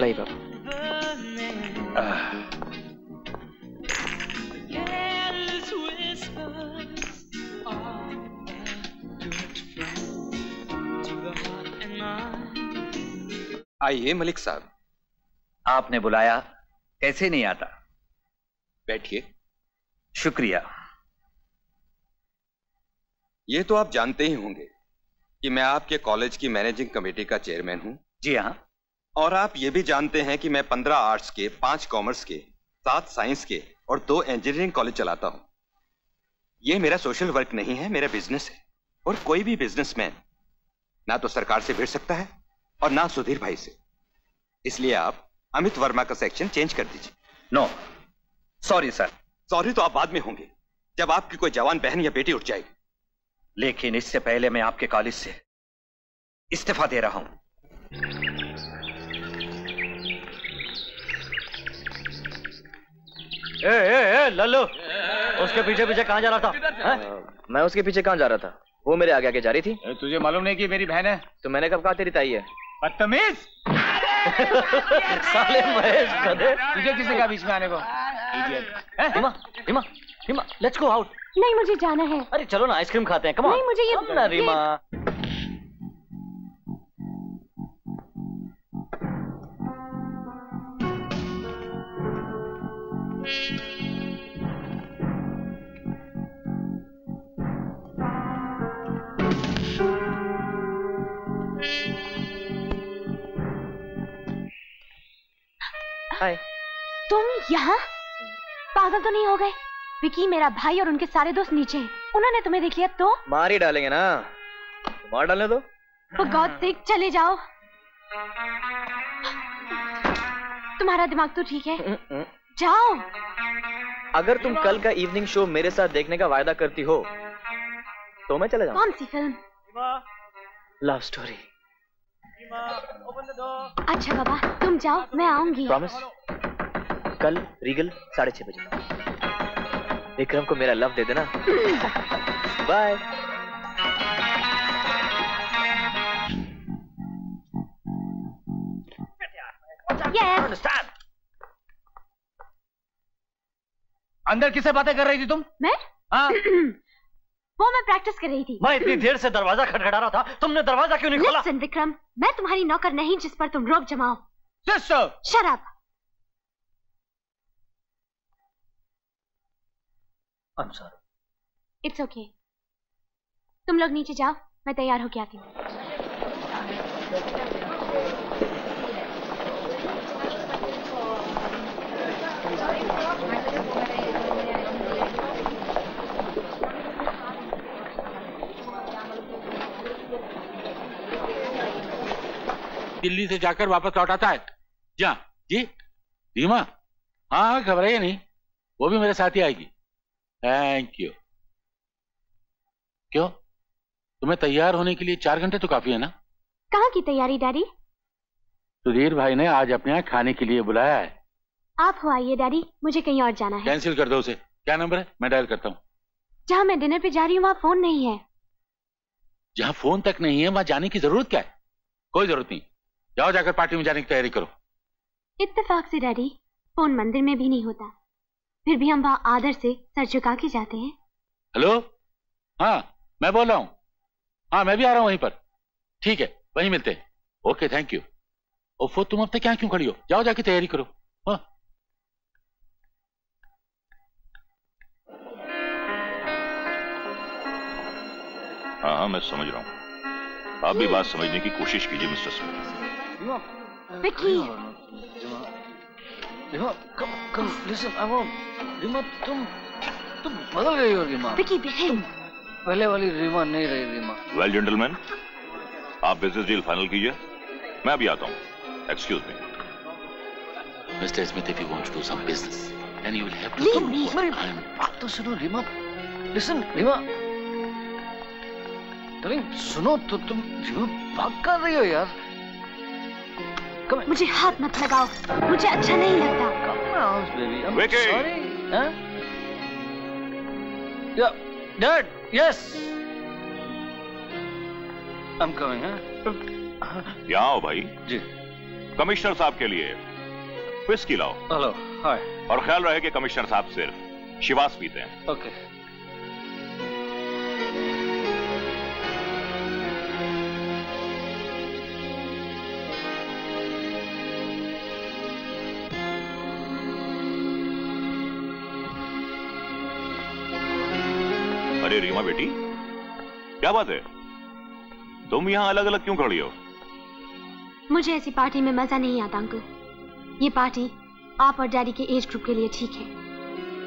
Speaker 10: लाई बाबा।
Speaker 17: आइए मलिक साहब।
Speaker 19: आपने बुलाया कैसे नहीं आता?
Speaker 17: बैठिए।
Speaker 19: शुक्रिया।
Speaker 17: ये तो आप जानते ही होंगे कि मैं आपके कॉलेज की मैनेजिंग कमेटी का चेयरमैन हूँ।
Speaker 19: जी हाँ।
Speaker 17: और आप ये भी जानते हैं कि मैं पंद्रह आर्ट्स के पाँच कॉमर्स के सात साइंस के और दो इंजीनियरिंग कॉलेज चलाता हूँ। ये मेरा सोशल वर्क नहीं है मेरा बिज़नेस है। और कोई भी बिजनेसमैन ना तो सरकार से भिड़ सकता है और ना सुधीर भाई से। इसलिए आप अमित वर्मा का सेक्शन चेंज कर दीजिए।
Speaker 19: नो सॉरी सर
Speaker 17: सॉरी तो आप बाद में होंगे। जब आपकी कोई जवान बहन या बेटी उठ जाएगी।
Speaker 19: लेकिन इससे पहले मैं आपके कॉलेज से इस्तीफा दे रहा हूँ।
Speaker 2: ए, ए, ए, लल्लू। उसके पीछे पीछे कहाँ जा रहा था? हैं?
Speaker 10: मैं उसके पीछे कहाँ जा रहा था? वो मेरे आगे आगे जा रही थी।
Speaker 3: तुझे मालूम नहीं कि मेरी बहन है?
Speaker 10: तो मैंने कब कहा तेरी ताई है?
Speaker 3: बदतमीज।
Speaker 2: साले महेश गधे
Speaker 3: तुझे किसने कहा बीच में आने को?
Speaker 2: हिमा हिमा हिमा लेट्स गो आउट
Speaker 18: नहीं मुझे जाना है।
Speaker 2: अरे चलो ना आइसक्रीम खाते हैं कम
Speaker 18: नहीं मुझे ये
Speaker 2: ना रीमा।
Speaker 10: हाय
Speaker 18: तुम यहाँ? पागल तो नहीं हो गए? विकी मेरा भाई और उनके सारे दोस्त नीचे हैं। उन्होंने तुम्हें देख लिया तो?
Speaker 10: मार ही डालेंगे ना। मार डालने दो।
Speaker 18: God's चले जाओ। तुम्हारा दिमाग तो ठीक है। जाओ।
Speaker 10: अगर तुम कल का इवनिंग शो मेरे साथ देखने का वायदा करती हो तो मैं चले जाऊँ।
Speaker 18: कौन सी फ़िल्म
Speaker 10: लव स्टोरी
Speaker 18: अच्छा बाबा तुम जाओ मैं आऊँगी।
Speaker 10: प्रॉमिस कल रीगल साढ़े छह बजे। विक्रम को मेरा लव दे देना। Bye
Speaker 18: Yes.
Speaker 3: अंदर किससे बातें कर रही थी तुम?
Speaker 18: मैं?
Speaker 3: हाँ।
Speaker 18: वो मैं प्रैक्टिस कर रही थी।
Speaker 2: मैं इतनी देर से दरवाज़ा खटखटा रहा था। तुमने दरवाज़ा क्यों नहीं खोला?
Speaker 18: Listen, विक्रम मैं तुम्हारी नौकर नहीं जिस पर तुम रोक जमाओ।
Speaker 3: सिस्टर
Speaker 18: शराब
Speaker 2: I'm sorry.
Speaker 18: इट्स ओके तुम लोग नीचे जाओ मैं तैयार होके आती हूँ।
Speaker 12: दिल्ली से जाकर वापस लौटाता है। जा जी धीमा हाँ हाँ घबराइए नहीं वो भी मेरे साथ ही आएगी। थैंक यू क्यों? तुम्हें तैयार होने के लिए चार घंटे तो काफ़ी है ना?
Speaker 18: कहाँ की तैयारी डैडी?
Speaker 12: सुधीर भाई ने आज अपने यहाँ खाने के लिए बुलाया है।
Speaker 18: आप हो आइए डैडी मुझे कहीं और जाना है।
Speaker 12: कैंसिल कर दो उसे। क्या नंबर है? मैं डायल करता हूँ।
Speaker 18: जहाँ मैं डिनर पे जा रही हूँ वहाँ फ़ोन नहीं है।
Speaker 12: जहाँ फ़ोन तक नहीं है वहाँ जाने की ज़रूरत क्या है? कोई ज़रूरत नहीं। जाओ जाकर पार्टी में जाने की तैयारी करो।
Speaker 18: इत्तेफाक से डैडी। फ़ोन मंदिर में भी नहीं होता। फिर भी हम वहाँ आदर से सर झुका के जाते हैं।
Speaker 12: हेलो? हाँ मैं बोल रहा हूँ। हाँ मैं भी आ रहा हूँ वहीं पर। ठीक है वहीं मिलते हैं। Okay thank you. ओफो तुम अब तक क्या क्यों खड़ी हो? जाओ जाके तैयारी करो। हाँ।
Speaker 13: हाँ हाँ मैं समझ रहा हूँ। आप भी बात समझने की कोशिश कीजिए mister Smith.
Speaker 18: Vicky
Speaker 4: Rima come come listen I want Rima तुम तुम बदल गई हो रीमा
Speaker 18: बिहेव
Speaker 4: पहले वाली रीमा नहीं रही रीमा
Speaker 13: वेल जेंटलमैन आप बिज़नेस डील फाइनल कीजिए। मैं अभी आता हूँ। Excuse me
Speaker 12: Mr. Smith, if you want to do some business, then you will have to
Speaker 4: Leave me. मेरी बात तो सुनो रीमा लिसन रीमा डार्लिंग सुनो तो तुम रीमा भाग कर रही हो यार
Speaker 18: मुझे हाथ मत लगाओ मुझे अच्छा नहीं लगता
Speaker 4: baby. I'm
Speaker 13: Vicky!
Speaker 4: sorry. Huh? Yeah, Dad. Yes. I'm coming. Huh?
Speaker 13: यहाँ आओ भाई
Speaker 4: जी
Speaker 13: कमिश्नर साहब के लिए विस्की लाओ
Speaker 4: हेलो हाय
Speaker 13: और ख्याल रहे कि कमिश्नर साहब सिर्फ़ शिवास पीते हैं
Speaker 4: ओके
Speaker 13: अरे रीमा बेटी? क्या बात है? तुम यहाँ अलग अलग क्यों खड़ी हो?
Speaker 18: मुझे ऐसी पार्टी में मज़ा नहीं आता अंकल। ये पार्टी आप और डैडी के एज ग्रुप के लिए ठीक है।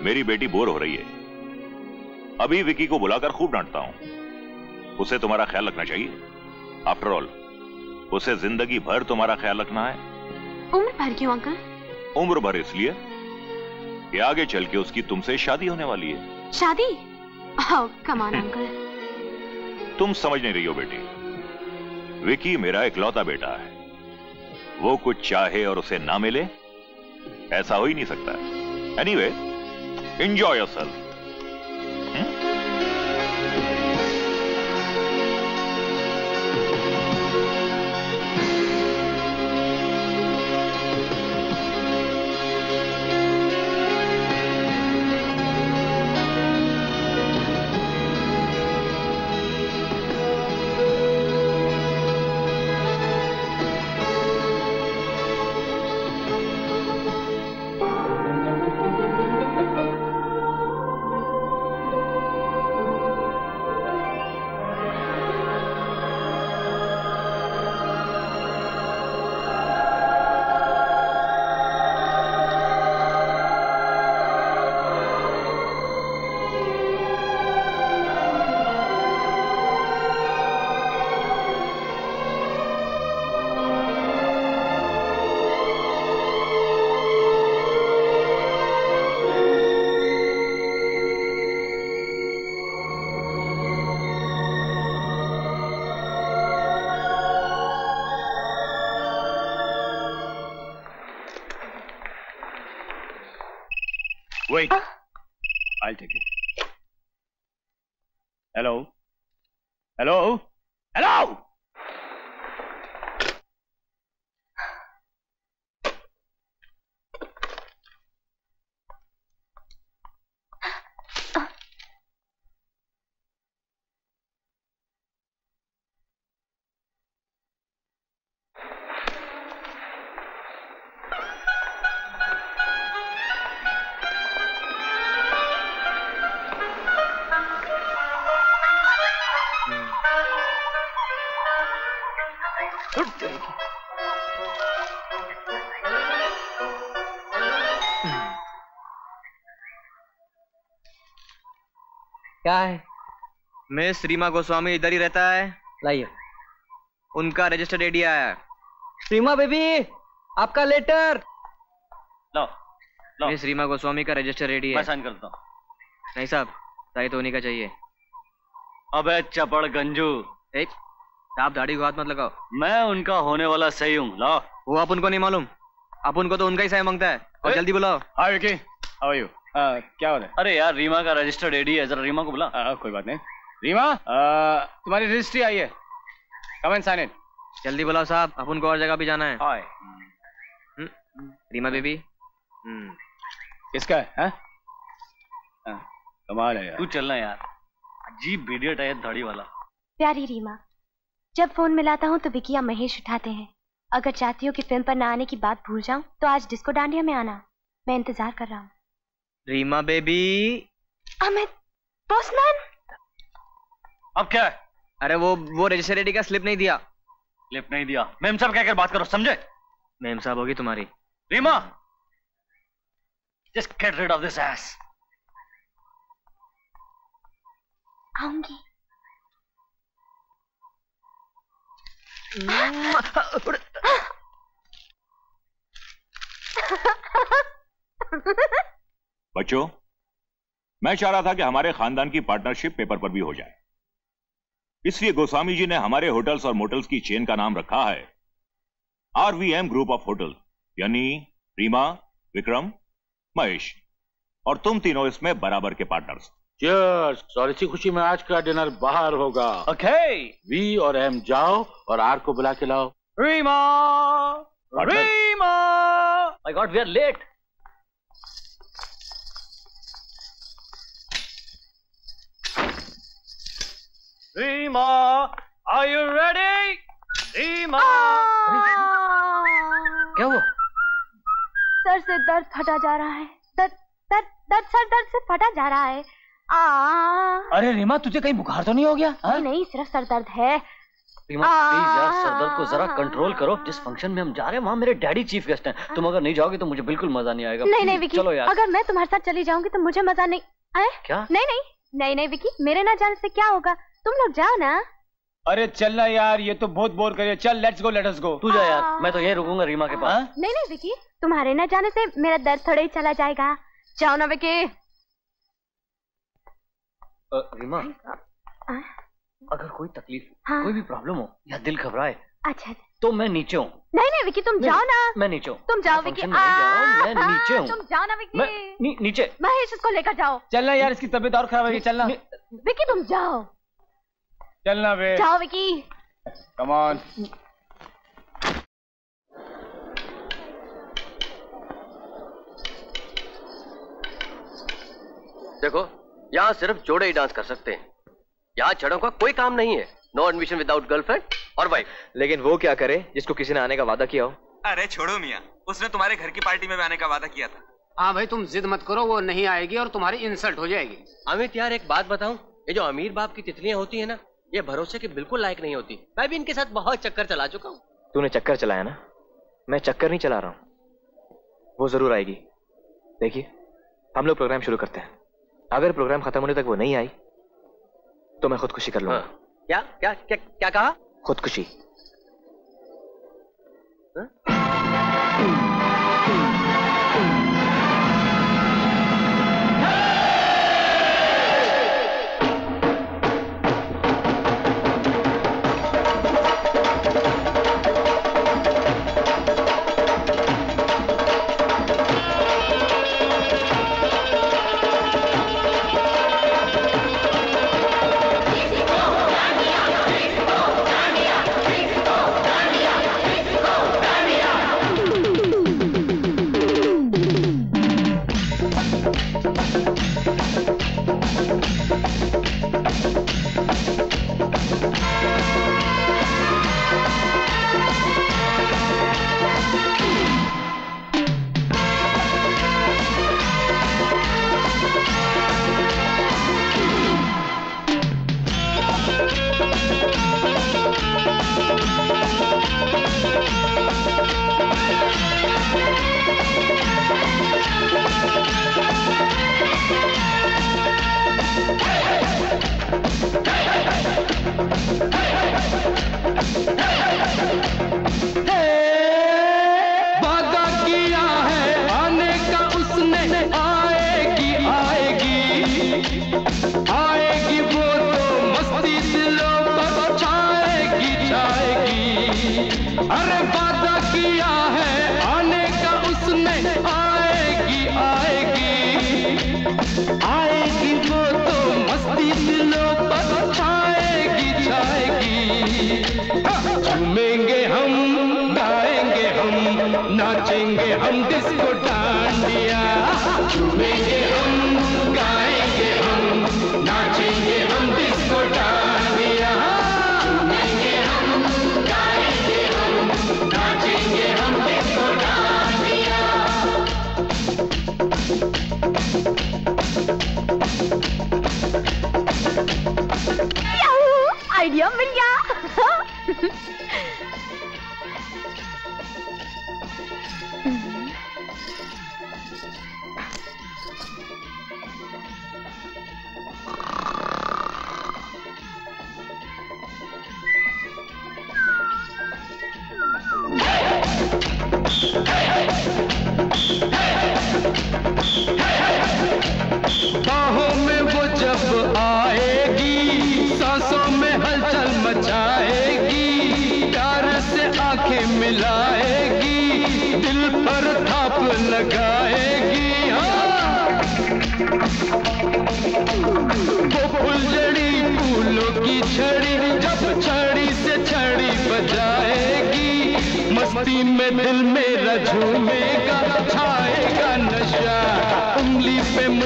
Speaker 13: मेरी बेटी बोर हो रही है। अभी विकी को बुलाकर खूब डांटता हूँ। उसे तुम्हारा ख्याल रखना चाहिए। आफ्टर ऑल उसे ज़िंदगी भर तुम्हारा ख्याल रखना है।
Speaker 18: उम्र भर क्यों अंकल?
Speaker 13: उम्र भर इसलिए कि आगे चल के उसकी तुमसे शादी होने वाली है।
Speaker 18: शादी? अंकल
Speaker 13: तुम समझ नहीं रही हो बेटी। विकी मेरा इकलौता बेटा है। वो कुछ चाहे और उसे ना मिले, ऐसा हो ही नहीं सकता। Anyway enjoy yourself
Speaker 3: Wait.
Speaker 10: क्या है? मिस रीमा गोस्वामी इधर ही रहता है।
Speaker 4: लाइए।
Speaker 10: उनका रजिस्टर रेडी आया है।
Speaker 4: रीमा बेबी आपका लेटर
Speaker 10: लो लो। मिस रीमा गोस्वामी का रजिस्टर रेडी है।
Speaker 3: साइन करता हूँ।
Speaker 10: नहीं साहब सही तो होने का चाहिए।
Speaker 3: अबे चपड़ गंजू।
Speaker 10: एक आप दाढ़ी को हाथ मत लगाओ।
Speaker 3: मैं उनका होने वाला सही हूँ लो।
Speaker 10: वो आप उनको नहीं मालूम। आप उनको तो उनका ही सही माँगता है। और जल्दी बुलाओ।
Speaker 3: हाउ आर यू क्या बात है? अरे यार रीमा का रजिस्टर रेडी है जरा रीमा को बुला। आ, कोई बात नहीं। रीमा आ, तुम्हारी रजिस्ट्री आई है। कम एंड साइन इट
Speaker 10: जल्दी बुलाओ साहब अपन को और जगह भी जाना है।
Speaker 28: Hi
Speaker 10: Rima baby. हम्म।
Speaker 3: किसका है हाँ? हाँ, कमाल है यार।
Speaker 2: तू चलना यार। अजीब इडियट है दाढ़ी वाला।
Speaker 18: प्यारी रीमा जब फ़ोन मिलाता हूँ तो विकी या महेश उठाते हैं। अगर चाहती हो कि फ़िल्म पर ना आने की बात भूल जाऊँ तो आज डिस्को डांडिया में आना। मैं इंतज़ार कर रहा हूँ।
Speaker 10: रीमा बेबी
Speaker 18: अमित पोस्टमैन
Speaker 2: अब क्या है?
Speaker 10: अरे वो वो रजिस्ट्रेडी का स्लिप नहीं दिया।
Speaker 2: स्लिप नहीं दिया। मैम साहब कहकर बात करो समझे?
Speaker 10: मैम साहब होगी तुम्हारी।
Speaker 2: Rima! Just get rid of this S
Speaker 18: आऊँगी।
Speaker 13: बच्चों मैं चाह रहा था कि हमारे खानदान की पार्टनरशिप पेपर पर भी हो जाए। इसलिए गोस्वामी जी ने हमारे होटल्स और मोटल्स की चेन का नाम रखा है। आरवीएम ग्रुप ऑफ़ होटल यानी रीमा विक्रम महेश और तुम तीनों इसमें बराबर के पार्टनर्स
Speaker 12: चीयर्स और इसी खुशी में आज का डिनर बाहर होगा।
Speaker 2: ओके
Speaker 12: वी और एम जाओ और आर को बुला के लाओ।
Speaker 2: Rima! Rima! My god we are late Rima are you ready Rima
Speaker 10: क्या हुआ?
Speaker 18: सर से दर्द फटा जा रहा है। दर्द दर्द दर्द सर दर्द से फटा जा रहा है। आ।
Speaker 29: अरे रीमा तुझे कहीं बुखार तो नहीं हो गया?
Speaker 18: नहीं, नहीं सिर्फ़ सर दर्द है।
Speaker 2: रीमा प्लीज़ यार सर दर्द को जरा कंट्रोल करो। जिस फ़ंक्शन में हम जा रहे हैं वहाँ मेरे डैडी चीफ गेस्ट हैं। तुम अगर नहीं जाओगे तो मुझे बिल्कुल मज़ा नहीं आएगा।
Speaker 18: नहीं नहीं विकी
Speaker 2: चलो यार।
Speaker 18: अगर मैं तुम्हारे साथ चली जाऊँगी तो मुझे मज़ा नहीं आए
Speaker 2: क्या?
Speaker 18: नहीं नहीं नहीं नहीं विकी मेरे ना जाने से क्या होगा? तुम लोग जाओ ना।
Speaker 3: अरे चलना यार ये तो बहुत बोर करिए चल लेट्स गो लेट्स गो
Speaker 2: तू जा यार मैं तो यही रुकूँगा रीमा के पास।
Speaker 18: नहीं नहीं विकी तुम्हारे ना जाने से मेरा दर्द थोड़ा ही चला जाएगा। जाओ ना विकी।
Speaker 2: रीमा अगर कोई तकलीफ़
Speaker 18: हाँ।
Speaker 2: कोई भी प्रॉब्लम हो या दिल घबराए
Speaker 18: अच्छा।
Speaker 2: तो मैं नीचे हूँ।
Speaker 18: नहीं नहीं विकी तुम जाओ ना।
Speaker 2: मैं नीचे हूँ।
Speaker 18: तुम जाओ विकी।
Speaker 2: हूँ, मैं नीचे हूँ।
Speaker 18: तुम जाओ ना विकी।
Speaker 2: नीचे।
Speaker 18: महेश इसको लेकर जाओ।
Speaker 3: चलना यार इसकी तबीयत और खराब है चलना
Speaker 18: विकी तुम जाओ।
Speaker 3: चलना बे।
Speaker 18: जाओ विकी।
Speaker 3: कम ऑन
Speaker 27: देखो यहाँ सिर्फ़ जोड़े ही डांस कर सकते हैं। यहाँ छड़ों का कोई काम नहीं है। नो एडमिशन विदाउट गर्लफ्रेंड और वाइफ
Speaker 15: लेकिन वो क्या करे जिसको किसी ने आने का वादा किया हो?
Speaker 17: अरे छोड़ो मियाँ उसने तुम्हारे घर की पार्टी में भी आने का वादा किया था।
Speaker 30: हाँ भाई तुम जिद मत करो वो नहीं आएगी और तुम्हारी इंसल्ट हो जाएगी।
Speaker 27: अमित यार एक बात बताऊँ? ये जो अमीर बाप की तितलियाँ होती है ना ये भरोसे के बिल्कुल लायक नहीं होती। मैं भी इनके साथ बहुत चक्कर चला चुका हूँ।
Speaker 15: तूने चक्कर चलाया ना? मैं चक्कर नहीं चला रहा हूँ। वो ज़रूर आएगी। देखिए हम लोग प्रोग्राम शुरू करते हैं। अगर प्रोग्राम खत्म होने तक वो नहीं आई तो मैं खुदकुशी कर लूँगा। हाँ।
Speaker 27: क्या? क्या? क्या? क्या कहा?
Speaker 15: खुदकुशी।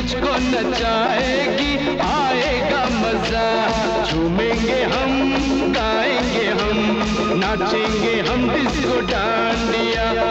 Speaker 15: मुझको नचाएगी आएगा मज़ा। झूमेंगे हम गाएँगे हम नाचेंगे हम डिस्को डांडिया।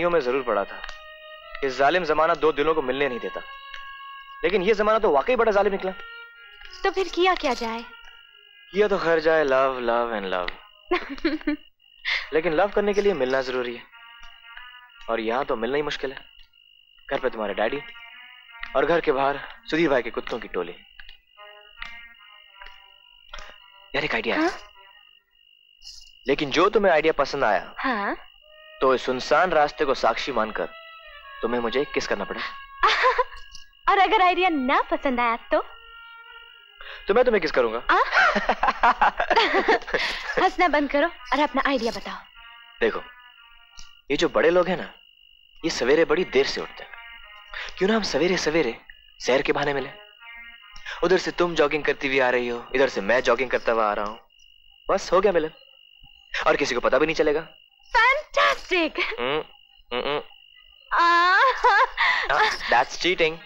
Speaker 10: कहानियों में ज़रूर पढ़ा था। कि जालिम जमाना दो दिलों को मिलने नहीं देता। लेकिन ये जमाना तो वाकई बड़ा जालिम निकला।
Speaker 18: तो फिर किया क्या जाए?
Speaker 10: किया तो खैर जाए लव लव एंड लव लेकिन लव करने के लिए मिलना ज़रूरी है। और यहाँ तो मिलना ही मुश्किल है। घर पे तुम्हारे डैडी और घर के बाहर सुधीर भाई के कुत्तों की टोली। यार एक आइडिया है। लेकिन जो तुम्हें आइडिया पसंद आया
Speaker 18: हाँ?
Speaker 10: तो इस सुनसान रास्ते को साक्षी मानकर तुम्हें मुझे किस करना पड़ा?
Speaker 18: और अगर आइडिया ना पसंद आया तो?
Speaker 10: तो मैं तुम्हें किस करूँगा?
Speaker 18: हंसना बंद करो और अपना आइडिया बताओ।
Speaker 10: देखो ये जो बड़े लोग हैं ना ये सवेरे बड़ी देर से उठते हैं। क्यों ना हम सवेरे सवेरे सैर के बहाने मिले? उधर से तुम जॉगिंग करती हुई आ रही हो इधर से मैं जॉगिंग करता हुआ आ रहा हूँ। बस हो गया मिलन। और किसी को पता भी नहीं चलेगा।
Speaker 18: Fantastic
Speaker 10: hmm, hmm, hmm. That's cheating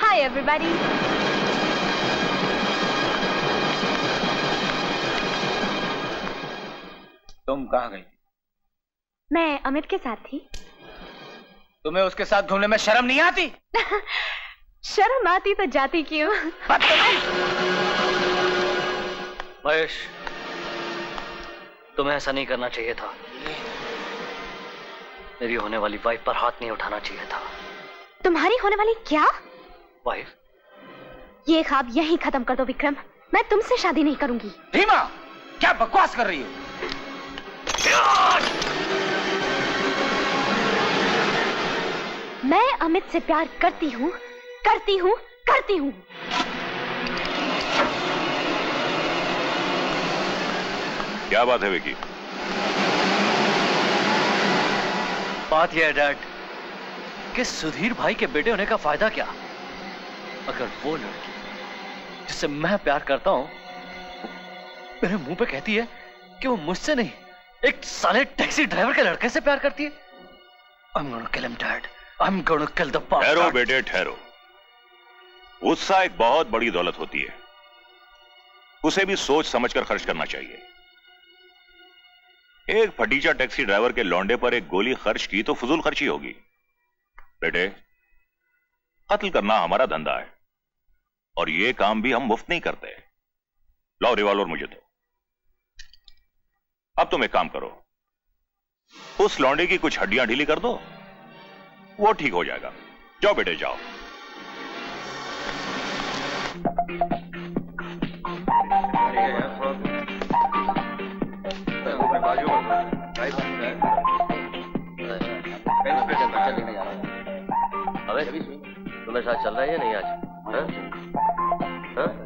Speaker 18: hi everybody
Speaker 3: तुम कहाँ गई?
Speaker 18: मैं अमित के साथ थी।
Speaker 3: तुम्हें उसके साथ घूमने में शर्म नहीं आती?
Speaker 18: शर्म आती तो जाती क्यों?
Speaker 27: महेश तुम्हें ऐसा नहीं करना चाहिए था। मेरी होने वाली वाइफ पर हाथ नहीं उठाना चाहिए था।
Speaker 18: तुम्हारी होने वाली क्या?
Speaker 27: वाइफ
Speaker 18: ये ख्वाब यही खत्म कर दो विक्रम। मैं तुमसे शादी नहीं करूँगी।
Speaker 3: भीमा क्या बकवास कर रही हो?
Speaker 18: मैं अमित से प्यार करती हूँ करती हूँ करती हूँ।
Speaker 13: क्या बात है विकी?
Speaker 27: बात यह है डैड कि सुधीर भाई के बेटे होने का फ़ायदा क्या? अगर वो लड़की जिससे मैं प्यार करता हूँ मेरे मुँह पे कहती है कि वो मुझसे नहीं एक साले टैक्सी ड्राइवर के लड़के से प्यार करती है। I'm gonna kill him, Dad. Gonna kill the
Speaker 13: ठहरो बेटे ठहरो। गुस्सा एक बहुत बड़ी दौलत होती है। उसे भी सोच समझकर खर्च करना चाहिए। एक फटीचा टैक्सी ड्राइवर के लौंडे पर एक गोली खर्च की तो फजूल खर्ची होगी। बेटे कत्ल करना हमारा धंधा है और ये काम भी हम मुफ़्त नहीं करते। लाओ रिवॉल्वर मुझे दो। अब तुम एक काम करो उस लौंडे की कुछ हड्डियाँ ढीली कर दो वो ठीक हो जाएगा जाओ बेटे, जाओ
Speaker 27: तुम्हें साथ चल रहा है या नहीं आज हाँ? हाँ?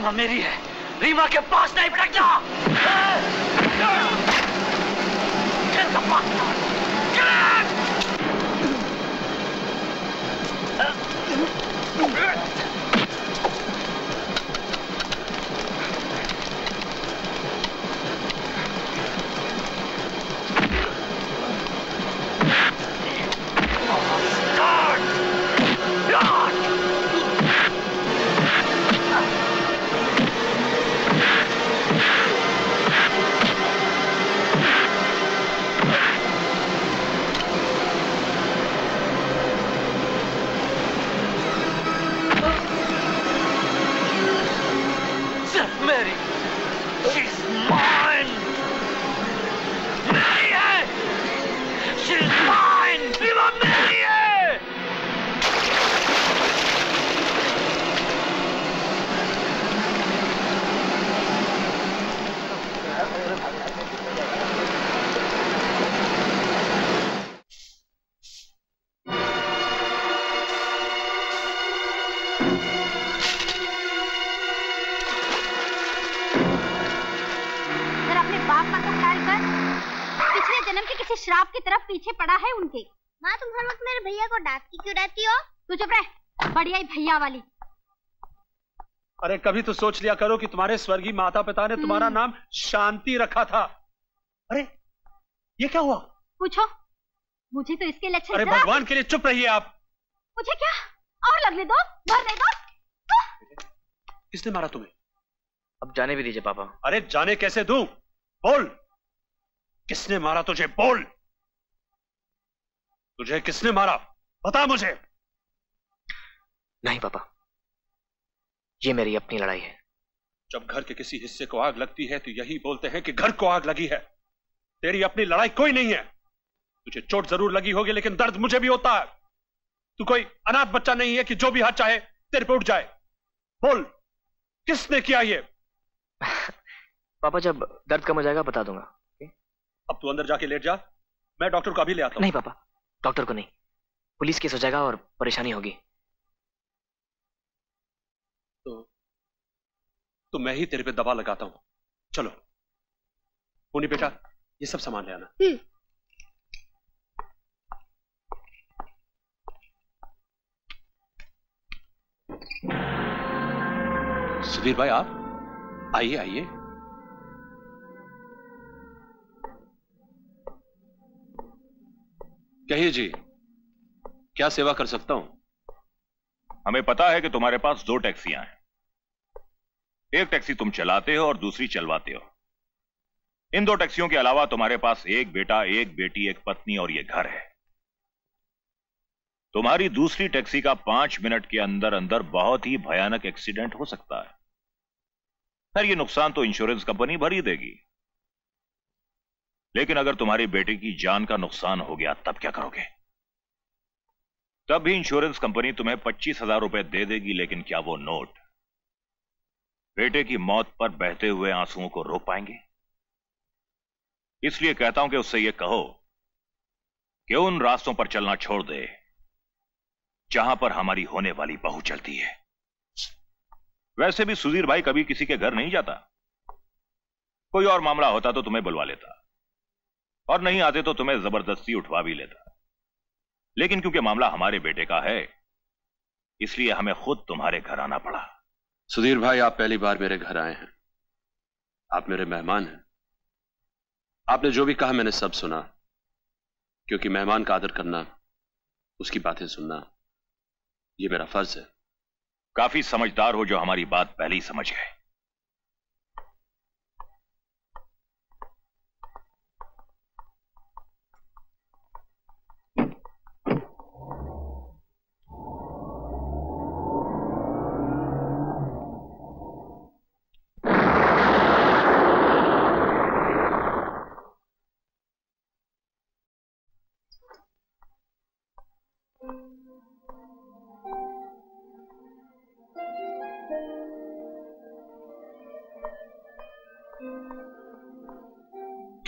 Speaker 4: रीमा मेरी है। रीमा के पास नहीं भटकना Get
Speaker 18: उनके।
Speaker 31: माँ तुम हर वक्त मेरे भैया को डांटती क्यों रहती हो?
Speaker 18: तू चुप रह बढ़िया ही भैया वाली।
Speaker 7: अरे कभी तो सोच लिया करो कि तुम्हारे स्वर्गीय माता पिता ने तुम्हारा नाम शांति रखा था। अरे ये क्या हुआ?
Speaker 18: पूछो। मुझे तो इसके लक्षण
Speaker 7: अरे भगवान के लिए चुप रहिए आप।
Speaker 18: मुझे क्या? और लगने दो मरने दो।
Speaker 7: किसने मारा तुम्हें?
Speaker 10: अब जाने भी दीजिए पापा।
Speaker 7: अरे जाने कैसे दूँ? बोल। किसने मारा तुझे? बोल। तुझे किसने मारा? बता मुझे।
Speaker 10: नहीं पापा। ये मेरी अपनी लड़ाई है।
Speaker 7: जब घर के किसी हिस्से को आग लगती है तो यही बोलते हैं कि घर को आग लगी है। तेरी अपनी लड़ाई कोई नहीं है। तुझे चोट ज़रूर लगी होगी लेकिन दर्द मुझे भी होता है। तू कोई अनाथ बच्चा नहीं है कि जो भी हाथ चाहे तेरे पे उठ जाए। बोल किसने किया ये?
Speaker 10: पापा जब दर्द कम हो जाएगा बता दूँगा
Speaker 7: अब तू अंदर जाके लेट जा। मैं डॉक्टर को अभी ले आता हूँ।
Speaker 10: नहीं पापा। डॉक्टर को नहीं। पुलिस केस हो जाएगा और परेशानी होगी।
Speaker 7: तो तो मैं ही तेरे पे दबा लगाता हूँ। चलो। पुनी बेटा ये सब सामान ले आना। सुधीर भाई आप आइए आइए। कहिए जी, क्या सेवा कर सकता हूँ?
Speaker 13: हमें पता है कि तुम्हारे पास दो टैक्सियाँ हैं। एक टैक्सी तुम चलाते हो और दूसरी चलवाते हो। इन दो टैक्सियों के अलावा तुम्हारे पास एक बेटा, एक बेटी, एक पत्नी और ये घर है। तुम्हारी दूसरी टैक्सी का पाँच मिनट के अंदर अंदर बहुत ही भयानक एक्सीडेंट हो सकता है। खैर, ये नुकसान तो इंश्योरेंस कंपनी भर देगी। लेकिन अगर तुम्हारी बेटे की जान का नुकसान हो गया, तब क्या करोगे? तब भी इंश्योरेंस कंपनी तुम्हें पच्चीस हज़ार रुपए दे देगी, लेकिन क्या वो नोट बेटे की मौत पर बहते हुए आंसुओं को रोक पाएँगे? इसलिए कहता हूँ कि उससे यह कहो कि उन रास्तों पर चलना छोड़ दे, जहाँ पर हमारी होने वाली बहू चलती है। वैसे भी सुधीर भाई कभी किसी के घर नहीं जाता। कोई और मामला होता तो तुम्हें बुलवा लेता। और नहीं आते तो तुम्हें ज़बरदस्ती उठवा भी लेता। लेकिन क्योंकि मामला हमारे बेटे का है इसलिए हमें खुद तुम्हारे घर आना पड़ा।
Speaker 7: सुधीर भाई आप पहली बार मेरे घर आए हैं। आप मेरे मेहमान हैं। आपने जो भी कहा मैंने सब सुना। क्योंकि मेहमान का आदर करना उसकी बातें सुनना ये मेरा फ़र्ज़ है।
Speaker 13: काफ़ी समझदार हो जो हमारी बात पहले ही समझ गए।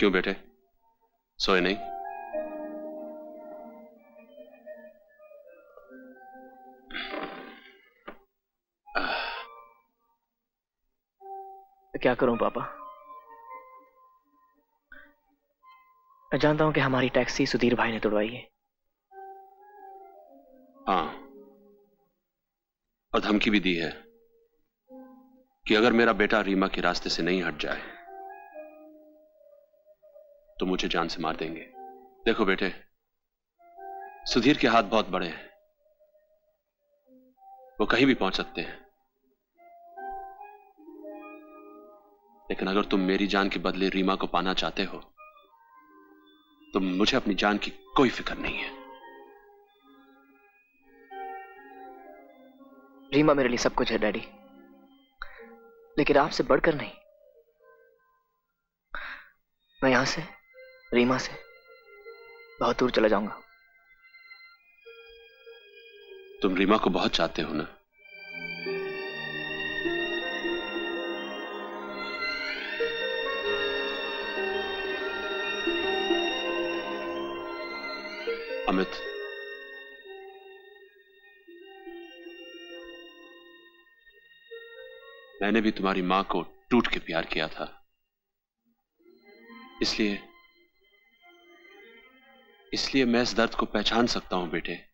Speaker 7: क्यों बेटे सोए नहीं?
Speaker 10: क्या करूँ पापा? मैं जानता हूँ कि हमारी टैक्सी सुधीर भाई ने तोड़वाई है।
Speaker 7: हाँ। और धमकी भी दी है कि अगर मेरा बेटा रीमा के रास्ते से नहीं हट जाए तो मुझे जान से मार देंगे। देखो बेटे, सुधीर के हाथ बहुत बड़े हैं। वो कहीं भी पहुँच सकते हैं। लेकिन अगर तुम मेरी जान के बदले रीमा को पाना चाहते हो तो मुझे अपनी जान की कोई फ़िक्र नहीं है।
Speaker 10: रीमा मेरे लिए सब कुछ है, डैडी। लेकिन आपसे बढ़कर नहीं। मैं यहाँ से रीमा से। बहुत दूर चला जाऊँगा।
Speaker 7: तुम रीमा को बहुत चाहते हो ना? अमित। मैंने भी तुम्हारी माँ को टूट के प्यार किया था। इसलिए इसलिए मैं इस दर्द को पहचान सकता हूँ बेटे।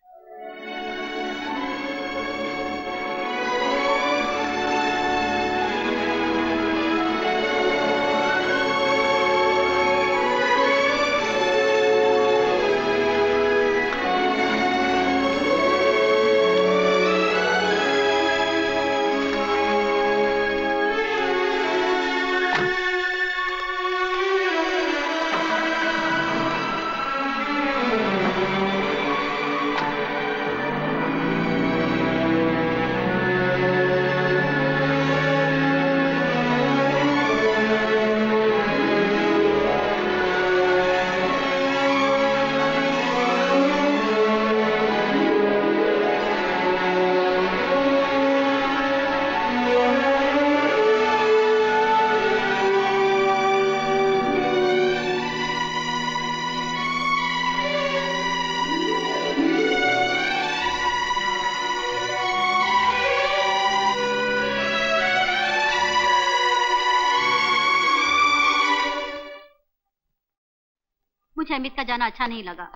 Speaker 32: जाना अच्छा नहीं लगा।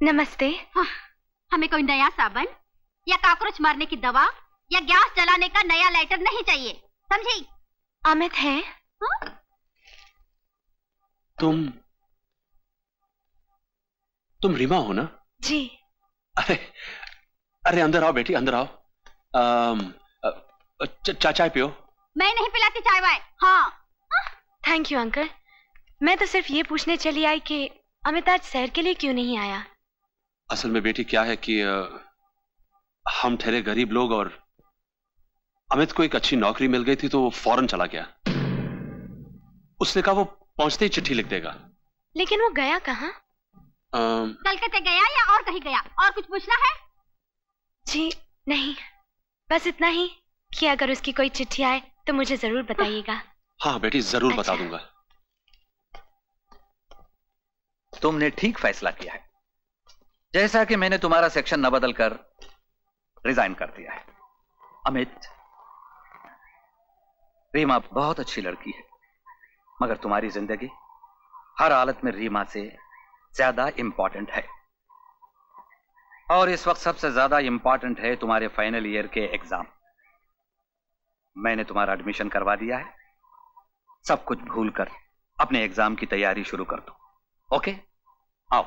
Speaker 18: नमस्ते।
Speaker 32: हाँ, हमें कोई नया साबन या काकरोच मारने की दवा या गैस जलाने का नया लाइटर नहीं चाहिए समझी?
Speaker 18: अमित है।
Speaker 32: हाँ?
Speaker 7: तुम तुम रीमा हो ना?
Speaker 18: जी।
Speaker 7: अरे अरे अंदर आओ बेटी अंदर आओ। आम, चा चाय पियो।
Speaker 32: मैं नहीं पिलाती चाय वाय हाँ।
Speaker 18: थैंक यू अंकल मैं तो सिर्फ़ ये पूछने चली आई कि अमित आज सैर के लिए क्यों नहीं आया?
Speaker 7: असल में बेटी क्या है कि अ, हम ठहरे गरीब लोग और अमित को एक अच्छी नौकरी मिल गई थी तो वो फ़ौरन चला गया। उसने कहा वो पहुँचते ही चिट्ठी लिख देगा।
Speaker 18: लेकिन वो गया कहाँ?
Speaker 32: कलकत्ते गया या और कहीं गया? और कुछ पूछना है?
Speaker 18: जी नहीं। बस इतना ही कि अगर उसकी कोई चिट्ठी आए तो मुझे ज़रूर बताइएगा।
Speaker 7: हाँ बेटी ज़रूर अच्छा। बता दूँगा।
Speaker 19: तुमने ठीक फैसला किया है। जैसा कि मैंने तुम्हारा सेक्शन न बदलकर रिजाइन कर दिया है। अमित, रीमा बहुत अच्छी लड़की है, मगर तुम्हारी ज़िंदगी हर हालत में रीमा से ज़्यादा इंपॉर्टेंट है। और इस वक्त सबसे ज़्यादा इंपॉर्टेंट है तुम्हारे फाइनल ईयर के एग्ज़ाम मैंने तुम्हारा एडमिशन करवा दिया है। सब कुछ भूलकर अपने एग्ज़ाम की तैयारी शुरू कर दो। ओके आओ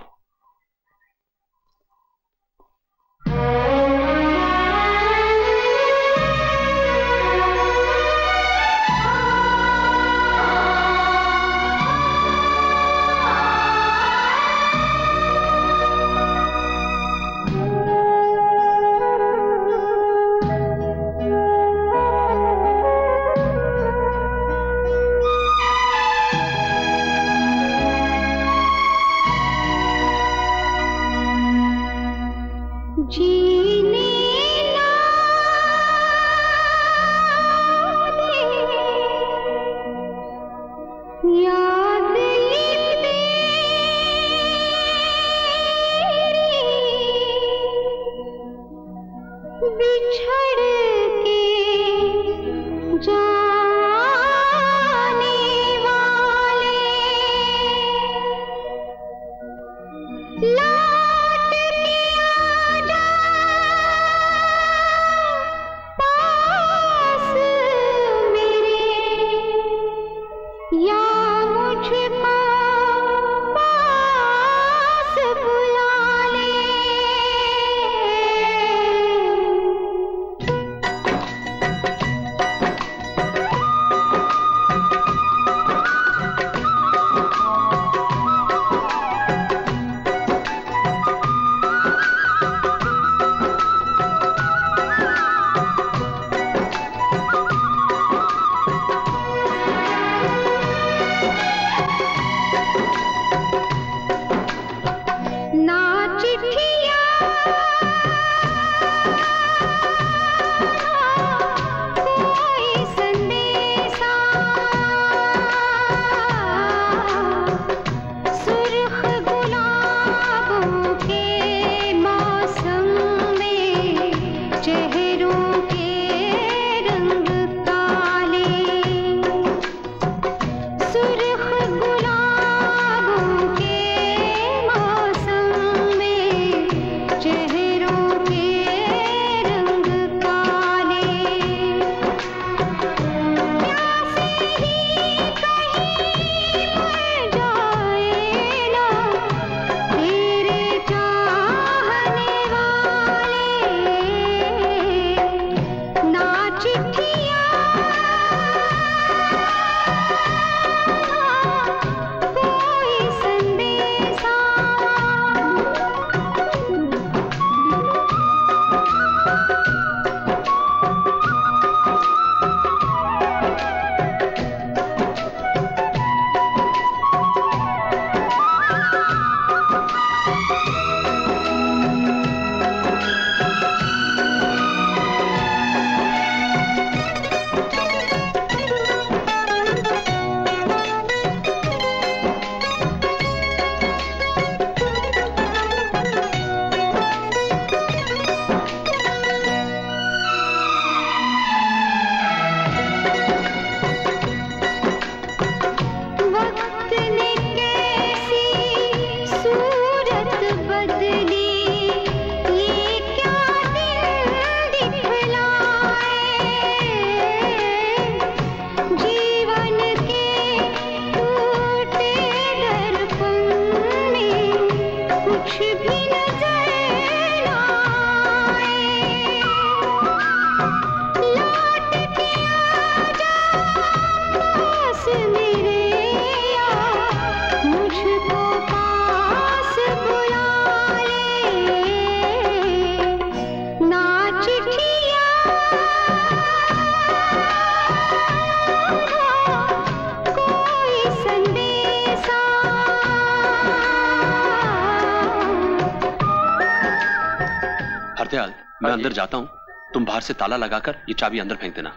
Speaker 7: अंदर जाता हूँ तुम बाहर से ताला लगाकर ये चाबी अंदर फेंक देना।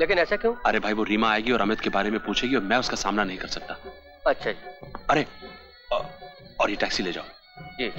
Speaker 11: लेकिन ऐसा क्यों?
Speaker 7: अरे भाई वो रीमा आएगी और अमित के बारे में पूछेगी और मैं उसका सामना नहीं कर सकता।
Speaker 11: अच्छा जी।
Speaker 7: अरे और, ये टैक्सी ले जाओ।
Speaker 11: जी।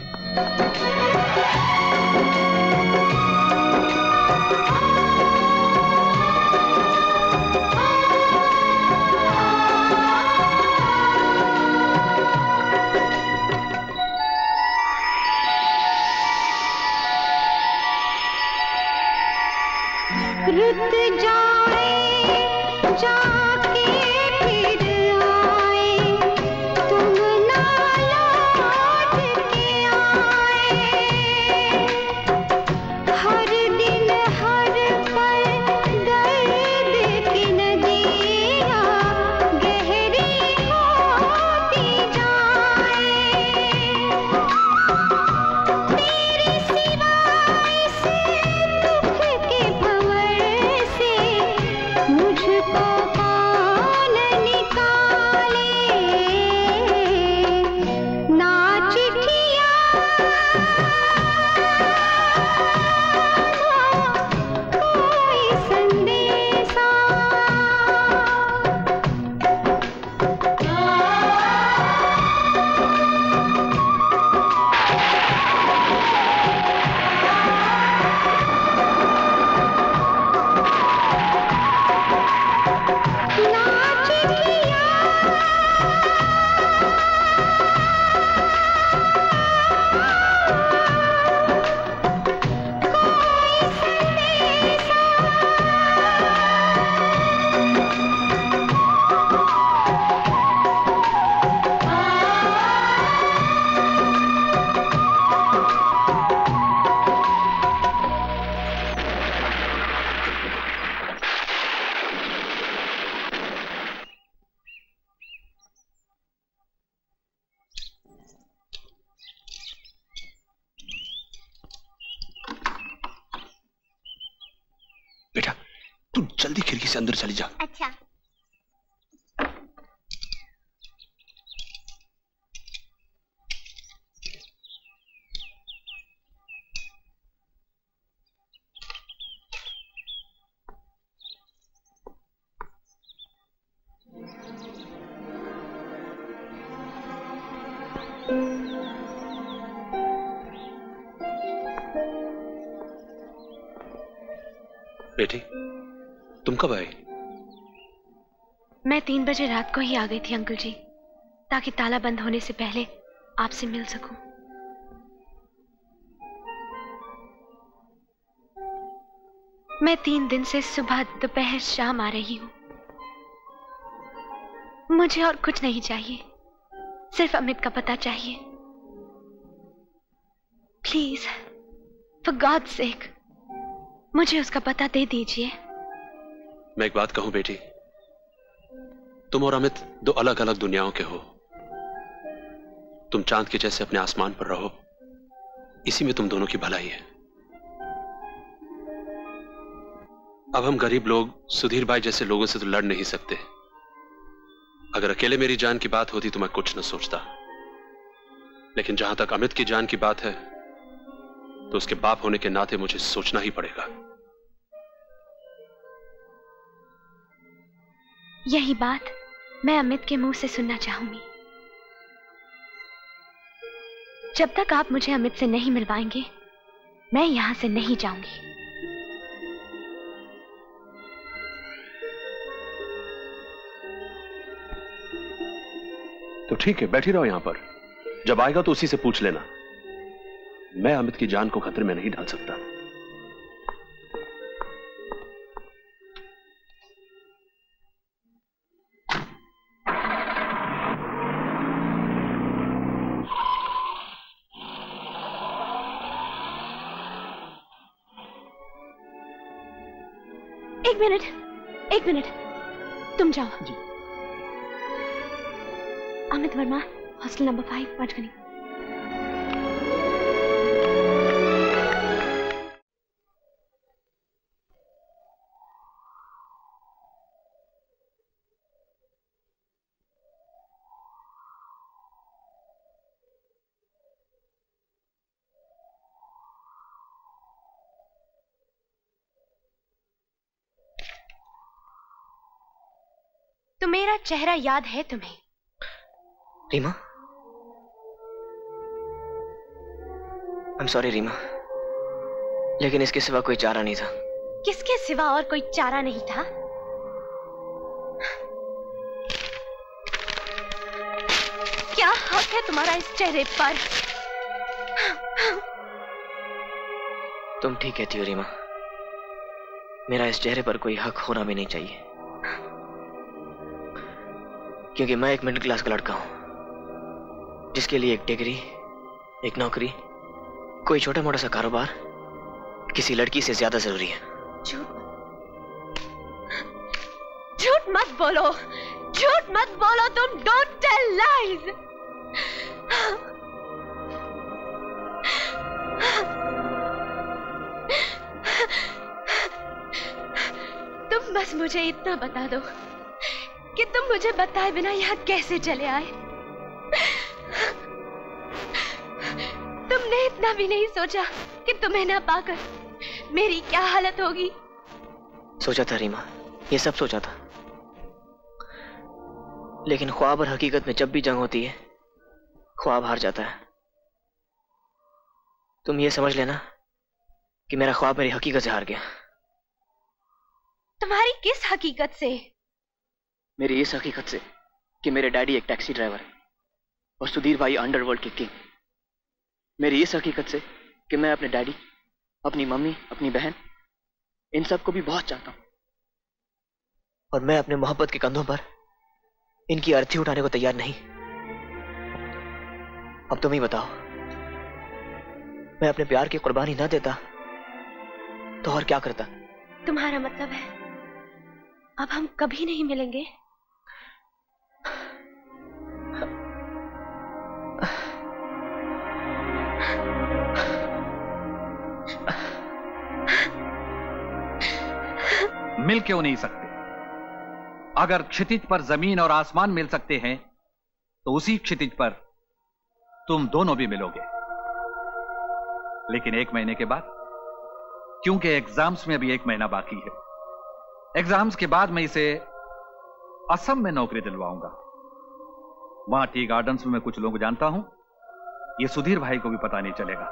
Speaker 18: बजे रात को ही आ गई थी, अंकल जी। ताकि ताला बंद होने से पहले आपसे मिल सकूँ। मैं तीन दिन से सुबह दोपहर शाम आ रही हूँ। मुझे और कुछ नहीं चाहिए। सिर्फ़ अमित का पता चाहिए। प्लीज़ फॉर गॉड सेक मुझे उसका पता दे दीजिए।
Speaker 7: मैं एक बात कहूँ, बेटी। तुम और अमित दो अलग अलग दुनियाओं के हो। तुम चाँद के जैसे अपने आसमान पर रहो। इसी में तुम दोनों की भलाई है। अब हम गरीब लोग, सुधीर भाई जैसे लोगों से तो लड़ नहीं सकते। अगर अकेले मेरी जान की बात होती तो मैं कुछ न सोचता। लेकिन जहाँ तक अमित की जान की बात है तो उसके बाप होने के नाते मुझे सोचना ही पड़ेगा।
Speaker 18: यही बात मैं अमित के मुँह से सुनना चाहूँगी। जब तक आप मुझे अमित से नहीं मिलवाएँगे, मैं यहाँ से नहीं जाऊँगी।
Speaker 7: तो ठीक है, बैठी रहो यहाँ पर। जब आएगा तो उसी से पूछ लेना। मैं अमित की जान को खतरे में नहीं डाल सकता।
Speaker 18: Amit Verma hostel number five पटकनी। तो मेरा चेहरा याद है तुम्हें?
Speaker 10: रीमा? I'm sorry Rima. लेकिन इसके सिवा कोई चारा नहीं था।
Speaker 18: किसके सिवा और कोई चारा नहीं था? क्या हक है तुम्हारा इस चेहरे पर?
Speaker 10: तुम ठीक कहती हो रीमा। मेरा इस चेहरे पर कोई हक होना भी नहीं चाहिए। क्योंकि मैं एक मिडिल क्लास का लड़का हूँ। जिसके लिए एक डिग्री, एक नौकरी, कोई छोटा मोटा सा कारोबार, किसी लड़की से ज़्यादा ज़रूरी है।
Speaker 18: झूठ झूठ मत बोलो। झूठ मत बोलो, तुम डोंट टेल लाइज तुम बस मुझे इतना बता दो कि तुम मुझे बताए बिना यहाँ कैसे चले आए? तुमने इतना भी नहीं सोचा कि तुम्हें ना पाकर मेरी क्या हालत होगी?
Speaker 10: सोचा था रीमा ये सब सोचा था। लेकिन ख्वाब और हकीकत में जब भी जंग होती है ख्वाब हार जाता है। तुम ये समझ लेना कि मेरा ख्वाब मेरी हकीकत से हार गया।
Speaker 18: तुम्हारी किस हकीकत से?
Speaker 10: मेरी इस हकीकत से कि मेरे डैडी एक टैक्सी ड्राइवर है और सुधीर भाई अंडरवर्ल्ड के किंग मेरी इस हकीकत से कि मैं अपने डैडी अपनी मम्मी अपनी बहन इन सबको भी बहुत चाहता हूँ। और मैं अपने मोहब्बत के कंधों पर इनकी अर्थी उठाने को तैयार नहीं। अब तुम ही बताओ मैं अपने प्यार की कुर्बानी ना देता तो और क्या करता?
Speaker 18: तुम्हारा मतलब है अब हम कभी नहीं मिलेंगे।
Speaker 15: मिल क्यों नहीं सकते? अगर क्षितिज पर ज़मीन और आसमान मिल सकते हैं तो उसी क्षितिज पर तुम दोनों भी मिलोगे। लेकिन एक महीने के बाद, क्योंकि एग्ज़ाम्स में अभी एक महीना बाकी है, एग्ज़ाम्स के बाद मैं इसे असम में नौकरी दिलवाऊँगा। वहाँ टी गार्डन्स में मैं कुछ लोग जानता हूँ, ये सुधीर भाई को भी पता नहीं चलेगा।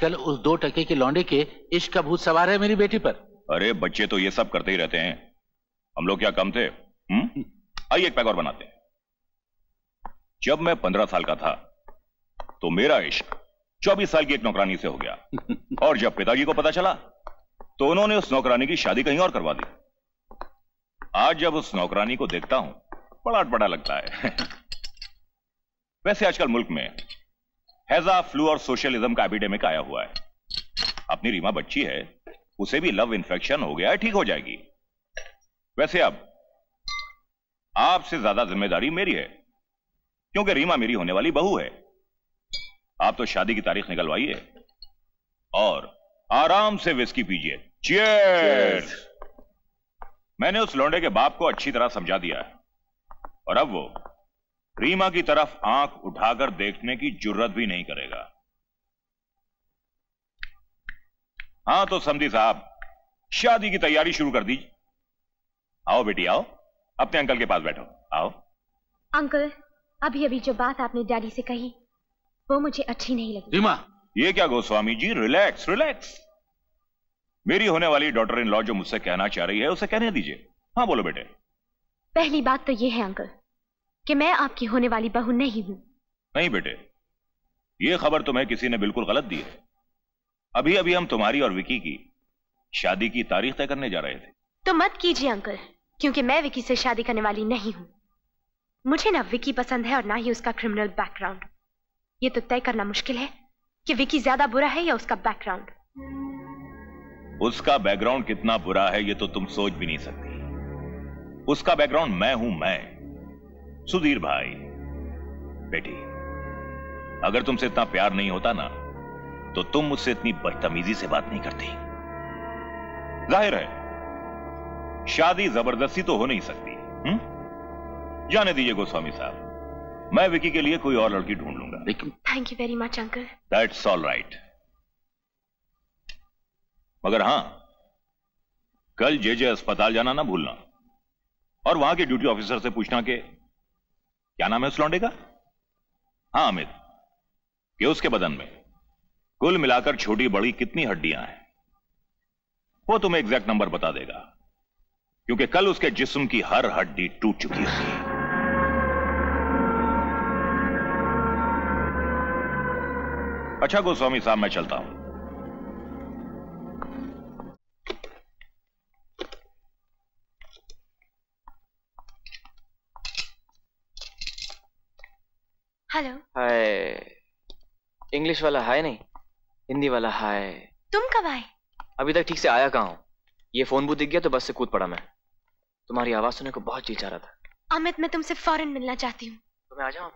Speaker 12: आजकल उस दो टके की लौंडे के इश्क का भूत सवार है मेरी बेटी पर।
Speaker 13: अरे बच्चे तो ये सब करते ही रहते हैं। हम लोग क्या कम थे? हम्म? आइए एक पैक और बनाते हैं। जब मैं पंद्रह साल का था तो मेरा इश्क चौबीस साल की एक नौकरानी से हो गया। और जब पिताजी को पता चला तो उन्होंने उस नौकरानी की शादी कहीं और करवा दी। आज जब उस नौकरानी को देखता हूँ बड़ा अटपटा लगता है। वैसे आजकल मुल्क में हैजा फ्लू और सोशलिज्म का एपिडेमिक आया हुआ है। अपनी रीमा बच्ची है उसे भी लव इन्फेक्शन हो गया है ठीक हो जाएगी। वैसे अब आपसे ज़्यादा ज़िम्मेदारी मेरी है क्योंकि रीमा मेरी होने वाली बहू है। आप तो शादी की तारीख निकलवाइए और आराम से विस्की पीजिए। चीयर्स मैंने उस लौंडे के बाप को अच्छी तरह समझा दिया है और अब वो रीमा की तरफ़ आँख उठाकर देखने की जुर्रत भी नहीं करेगा। हाँ तो समझी साहब शादी की तैयारी शुरू कर दीजिए। आओ बेटी आओ। अपने अंकल के पास बैठो। आओ।
Speaker 18: अंकल अभी अभी जो बात आपने डैडी से कही वो मुझे अच्छी नहीं लगी।
Speaker 13: रीमा। ये क्या गोस्वामी जी? Relax relax. मेरी होने वाली डॉटर इन लॉ जो मुझसे कहना चाह रही है उसे कहने दीजिए। हाँ बोलो बेटे।
Speaker 18: पहली बात तो ये है अंकल। कि मैं आपकी होने वाली बहू नहीं हूँ।
Speaker 13: नहीं बेटे ये खबर तुम्हें किसी ने बिल्कुल गलत दी है। अभी अभी हम तुम्हारी और विकी की शादी की तारीख तय करने जा रहे थे।
Speaker 18: तो मत कीजिए अंकल क्योंकि मैं विकी से शादी करने वाली नहीं हूँ। मुझे ना विकी पसंद है और ना ही उसका क्रिमिनल बैकग्राउंड ये तो तय करना मुश्किल है कि विकी ज़्यादा बुरा है या उसका बैकग्राउंड
Speaker 13: उसका बैकग्राउंड कितना बुरा है ये तो तुम सोच भी नहीं सकती। उसका बैकग्राउंड मैं हूँ मैं। सुधीर भाई बेटी अगर तुमसे इतना प्यार नहीं होता ना तो तुम मुझसे इतनी बदतमीजी से बात नहीं करती। ज़ाहिर है शादी ज़बरदस्ती तो हो नहीं सकती हुँ? जाने दीजिए गोस्वामी साहब मैं विकी के लिए कोई और लड़की ढूंढ लूँगा।
Speaker 18: Thank you very much uncle
Speaker 13: that's all right मगर हाँ कल जे जे अस्पताल जाना ना भूलना और वहाँ के ड्यूटी ऑफिसर से पूछना कि क्या नाम है उस लौंडे का? हाँ अमित। कि उसके बदन में? कुल मिलाकर छोटी बड़ी कितनी हड्डियाँ हैं? वो तुम्हें एग्जैक्ट नंबर बता देगा, क्योंकि कल उसके जिस्म की हर हड्डी टूट चुकी थी। अच्छा गोस्वामी साहब, मैं चलता हूँ।
Speaker 18: हेलो
Speaker 10: हाय इंग्लिश वाला हाय नहीं हिंदी वाला हाय
Speaker 18: तुम कब आए?
Speaker 10: अभी तक ठीक से आया कहाँ हूँ? ये फ़ोन बूथ दिख गया तो बस से कूद पड़ा मैं। तुम्हारी आवाज़ सुनने को बहुत जी चाह रहा था।
Speaker 18: अमित मैं तुमसे फ़ौरन मिलना चाहती हूँ।
Speaker 10: तो मैं आ जाऊँ?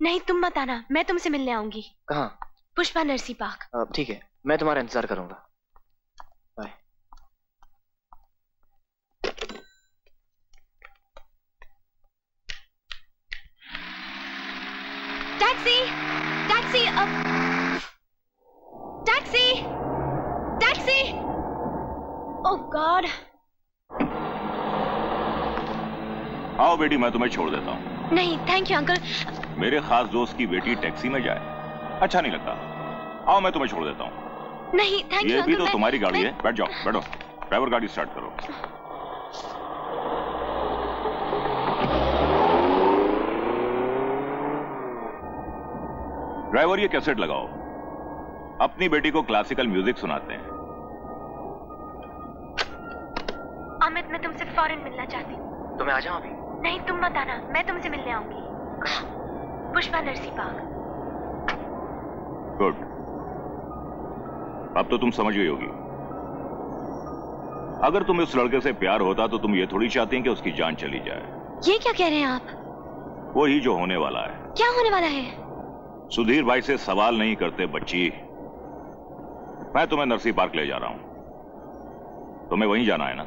Speaker 18: नहीं तुम मत आना मैं तुमसे मिलने आऊँगी।
Speaker 10: कहाँ?
Speaker 18: पुष्पा नरसी पार्क।
Speaker 10: ठीक है मैं तुम्हारा इंतज़ार करूँगा।
Speaker 18: टैक्सी टैक्सी अब टैक्सी टैक्सी ओह गॉड
Speaker 13: आओ बेटी मैं तुम्हें छोड़ देता हूँ।
Speaker 18: नहीं थैंक यू अंकल
Speaker 13: मेरे खास दोस्त की बेटी टैक्सी में जाए। अच्छा नहीं लगता। आओ मैं तुम्हें छोड़ देता हूँ।
Speaker 18: नहीं थैंक यू
Speaker 13: ये भी तो तुम्हारी गाड़ी है। बैठ जाओ बैठो। ड्राइवर गाड़ी स्टार्ट करो। ड्राइवर ये कैसेट लगाओ। अपनी बेटी को क्लासिकल म्यूज़िक सुनाते हैं।
Speaker 18: अमित मैं तुमसे फ़ौरन मिलना चाहती हूँ।
Speaker 10: तो मैं आ जाऊँ अभी?
Speaker 18: नहीं तुम मत आना। मैं तुमसे मिलने आऊँगी। पुष्पा नरसी पार्क
Speaker 13: गुड अब तो तुम समझ गई होगी। अगर तुम इस लड़के से प्यार होता तो तुम ये थोड़ी चाहती हैं कि उसकी जान चली जाए।
Speaker 18: ये क्या कह रहे हैं आप?
Speaker 13: वही जो होने वाला है।
Speaker 18: क्या होने वाला है?
Speaker 13: सुधीर भाई से सवाल नहीं करते, बच्ची। मैं तुम्हें नरसी पार्क ले जा रहा हूँ। तुम्हें वहीं जाना है ना?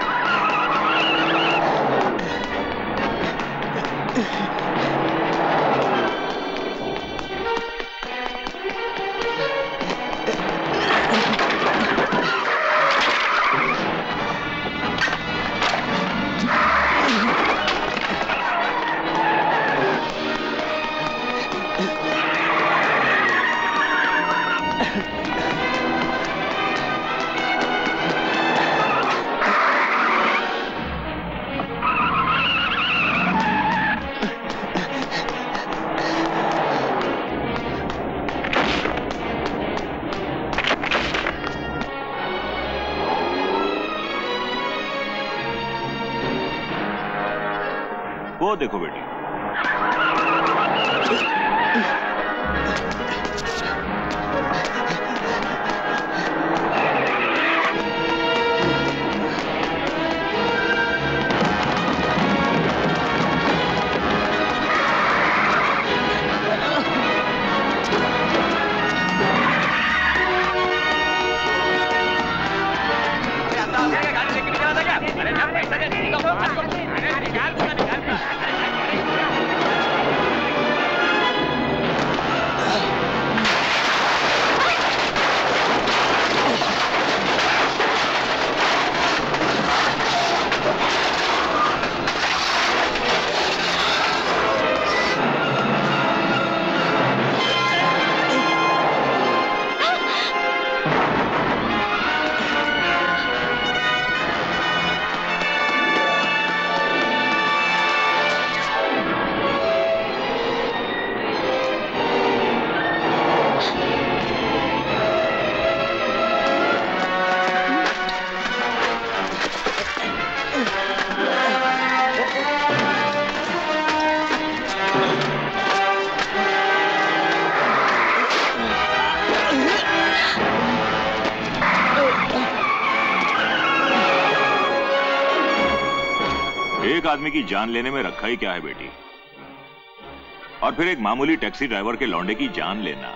Speaker 13: देखो बेटी। आदमी की जान लेने में रखा ही क्या है बेटी? और फिर एक मामूली टैक्सी ड्राइवर के लौंडे की जान लेना,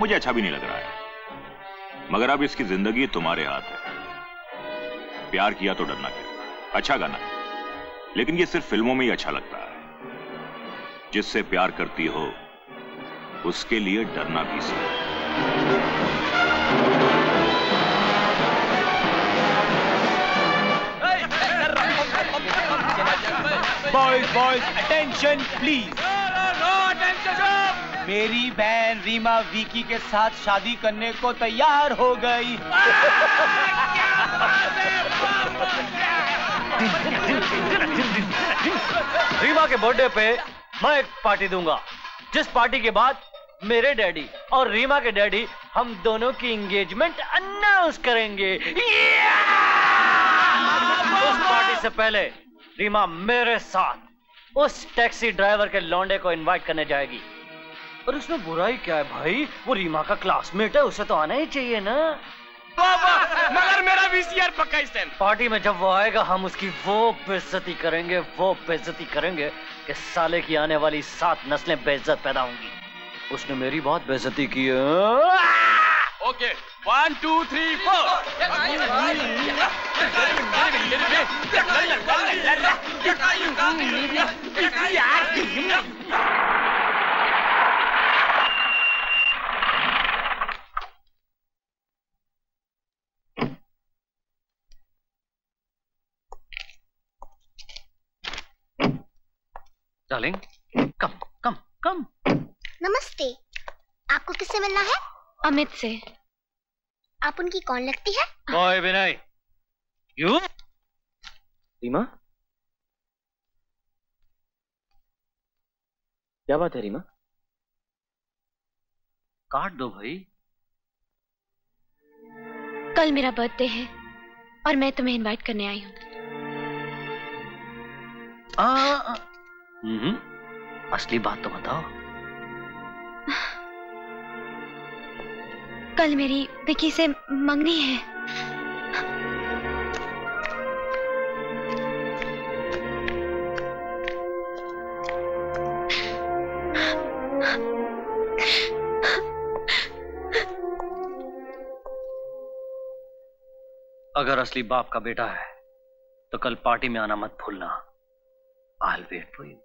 Speaker 13: मुझे अच्छा भी नहीं लग रहा है। मगर अब इसकी ज़िंदगी तुम्हारे हाथ है। प्यार किया तो डरना क्या? अच्छा गाना। लेकिन ये सिर्फ़ फ़िल्मों में ही अच्छा लगता है। जिससे प्यार करती हो, उसके लिए डरना भी सही।
Speaker 20: बॉयज़ बॉयज़ अटेंशन प्लीज़ मेरी बहन रीमा विकी के साथ शादी करने को तैयार हो गई।
Speaker 2: रीमा के बर्थडे पे मैं एक पार्टी दूँगा। जिस पार्टी के बाद मेरे डैडी और रीमा के डैडी हम दोनों की एंगेजमेंट अनाउंस करेंगे। उस पार्टी से पहले रीमा मेरे साथ। उस टैक्सी ड्राइवर के लौंडे को इनवाइट करने जाएगी। और उसमें बुराई क्या है भाई? वो रीमा का क्लासमेट है उसे तो आना ही चाहिए ना।
Speaker 21: मगर मेरा वीसीआर पक्का इस टाइम
Speaker 2: पार्टी में जब वो आएगा हम उसकी वो बेइज्जती करेंगे वो बेइज्जती करेंगे कि साले की आने वाली सात नस्लें बेइज्जत पैदा होंगी। उसने मेरी बहुत बेजती की है।
Speaker 21: Okay one two three four
Speaker 2: darling come come come
Speaker 31: नमस्ते। आपको किससे मिलना है?
Speaker 18: अमित से।
Speaker 31: आप उनकी कौन लगती है?
Speaker 2: Boy Vinay you?
Speaker 10: रीमा? क्या बात है रीमा?
Speaker 2: काट दो भाई।
Speaker 18: कल मेरा बर्थडे है और मैं तुम्हें इनवाइट करने आई हूँ।
Speaker 2: आ, आ, हम्म, असली बात तो बताओ।
Speaker 18: कल मेरी विकी से मंगनी है।
Speaker 2: अगर असली बाप का बेटा है तो कल पार्टी में आना मत भूलना। आई वेट फॉर यू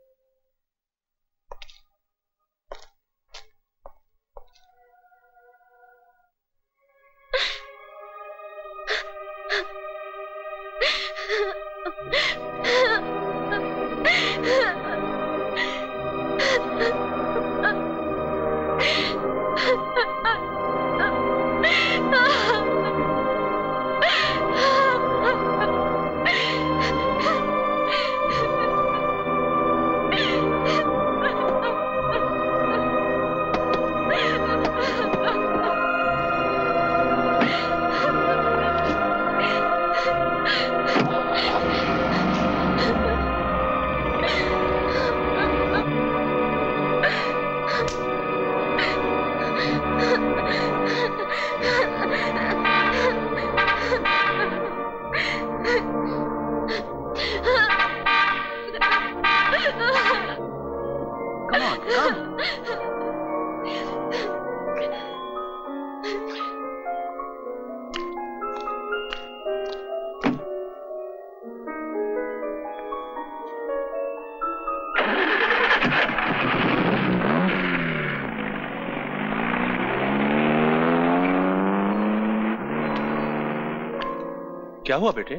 Speaker 7: हुआ बेटे?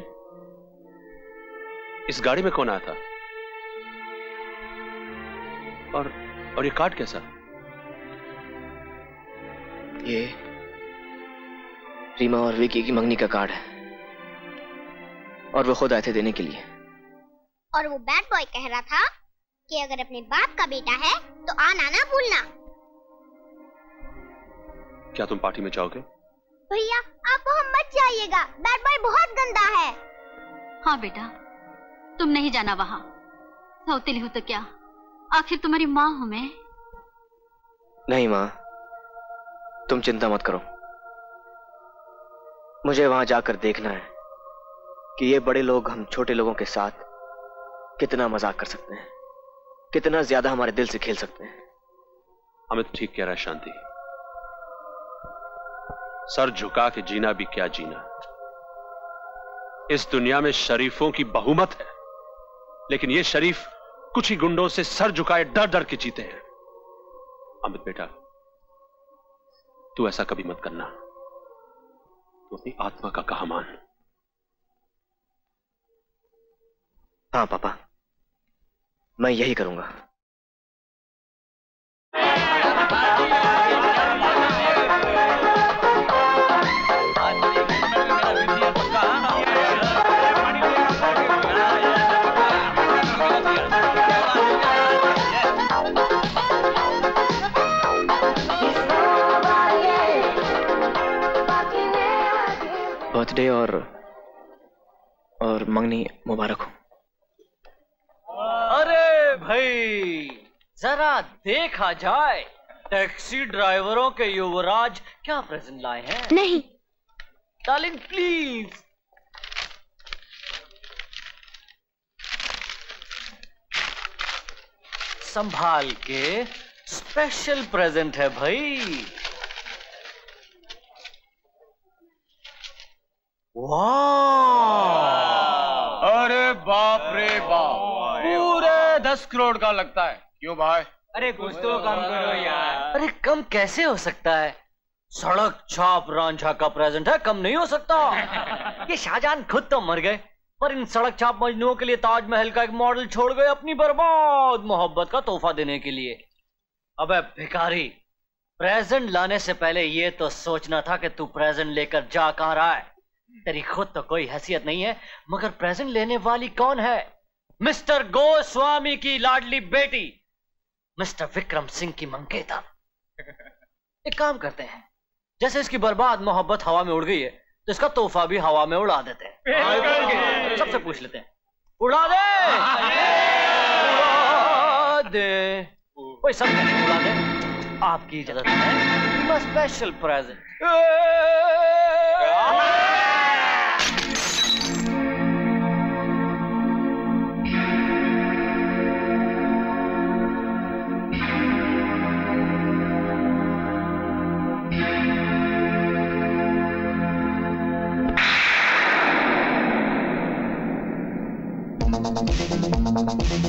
Speaker 7: इस गाड़ी में कौन आया था? और और ये कार्ड कैसा?
Speaker 10: ये रीमा और विकी की मंगनी का कार्ड है। और वो खुद आए थे देने के लिए।
Speaker 31: और वो बैड बॉय कह रहा था कि अगर अपने बाप का बेटा है तो आना ना भूलना।
Speaker 7: क्या तुम पार्टी में जाओगे?
Speaker 31: भैया जाइएगा बैड बॉय बहुत गंदा है।
Speaker 32: हाँ बेटा तुम नहीं जाना वहाँ। सौतेली हो तो क्या? आखिर तुम्हारी माँ हूँ मैं।
Speaker 10: नहीं माँ तुम चिंता मत करो। मुझे वहाँ जाकर देखना है कि ये बड़े लोग हम छोटे लोगों के साथ कितना मज़ाक कर सकते हैं कितना ज़्यादा हमारे दिल से खेल सकते हैं।
Speaker 7: अमित ठीक कह रहा है शांति। सर झुका के जीना भी क्या जीना? इस दुनिया में शरीफों की बहुमत है, लेकिन ये शरीफ कुछ ही गुंडों से सर झुकाए डर डर के जीते हैं। अमित बेटा, तू ऐसा कभी मत करना। तू अपनी आत्मा का कहा मान
Speaker 10: हाँ पापा। मैं यही करूँगा। बर्थडे और और मंगनी मुबारक हो।
Speaker 2: अरे भाई जरा देखा जाए टैक्सी ड्राइवरों के युवराज क्या प्रेजेंट लाए हैं?
Speaker 18: नहीं।
Speaker 2: डार्लिंग प्लीज़ संभाल के स्पेशल प्रेजेंट है भाई। वाह।
Speaker 3: अरे बाप रे बाप। पूरे दस करोड़ का लगता है। क्यों भाई?
Speaker 2: अरे कुछ तो कम करो यार। अरे कम कैसे हो सकता है? सड़क छाप रांझा का प्रेजेंट है कम नहीं हो सकता। ये शाहजहान खुद तो मर गए पर इन सड़क छाप मजनुओं के लिए ताजमहल का एक मॉडल छोड़ गए अपनी बर्बाद मोहब्बत का तोहफा देने के लिए। अबे भिखारी प्रेजेंट लाने से पहले ये तो सोचना था कि तू प्रेजेंट लेकर जा कहाँ रहा है। तेरी खुद तो कोई हैसियत नहीं है मगर प्रेजेंट लेने वाली कौन है? मिस्टर गोस्वामी की लाडली बेटी मिस्टर विक्रम सिंह की मंकेता एक काम करते हैं जैसे इसकी बर्बाद मोहब्बत हवा में उड़ गई है तो इसका तोहफा भी हवा में उड़ा देते हैं। सबसे पूछ लेते हैं। उड़ा दे! उड़ा दे! कोई सब उड़ा दे। आपकी इजाज़त है। स्पेशल प्रेजेंट
Speaker 11: हम तेरे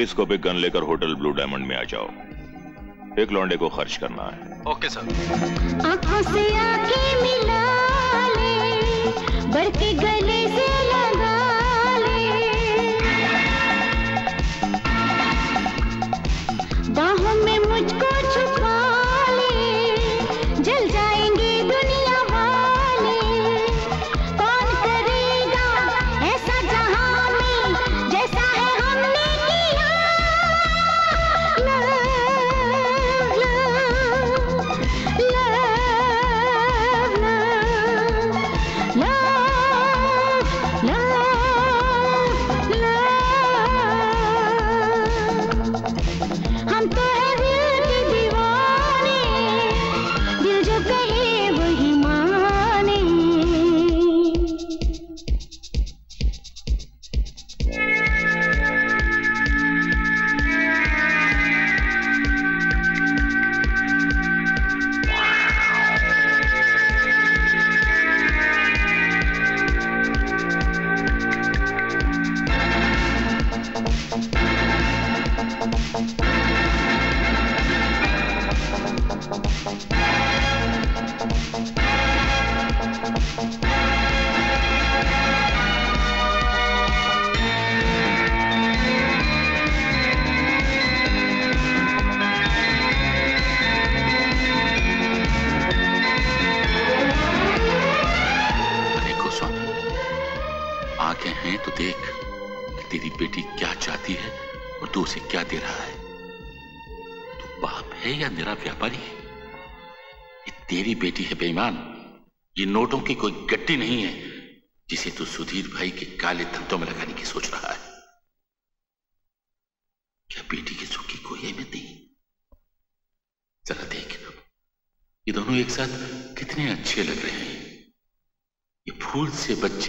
Speaker 13: टेलीस्कोपिक गन लेकर होटल ब्लू डायमंड में आ जाओ। एक लौंडे को खर्च करना है।
Speaker 11: Okay sir.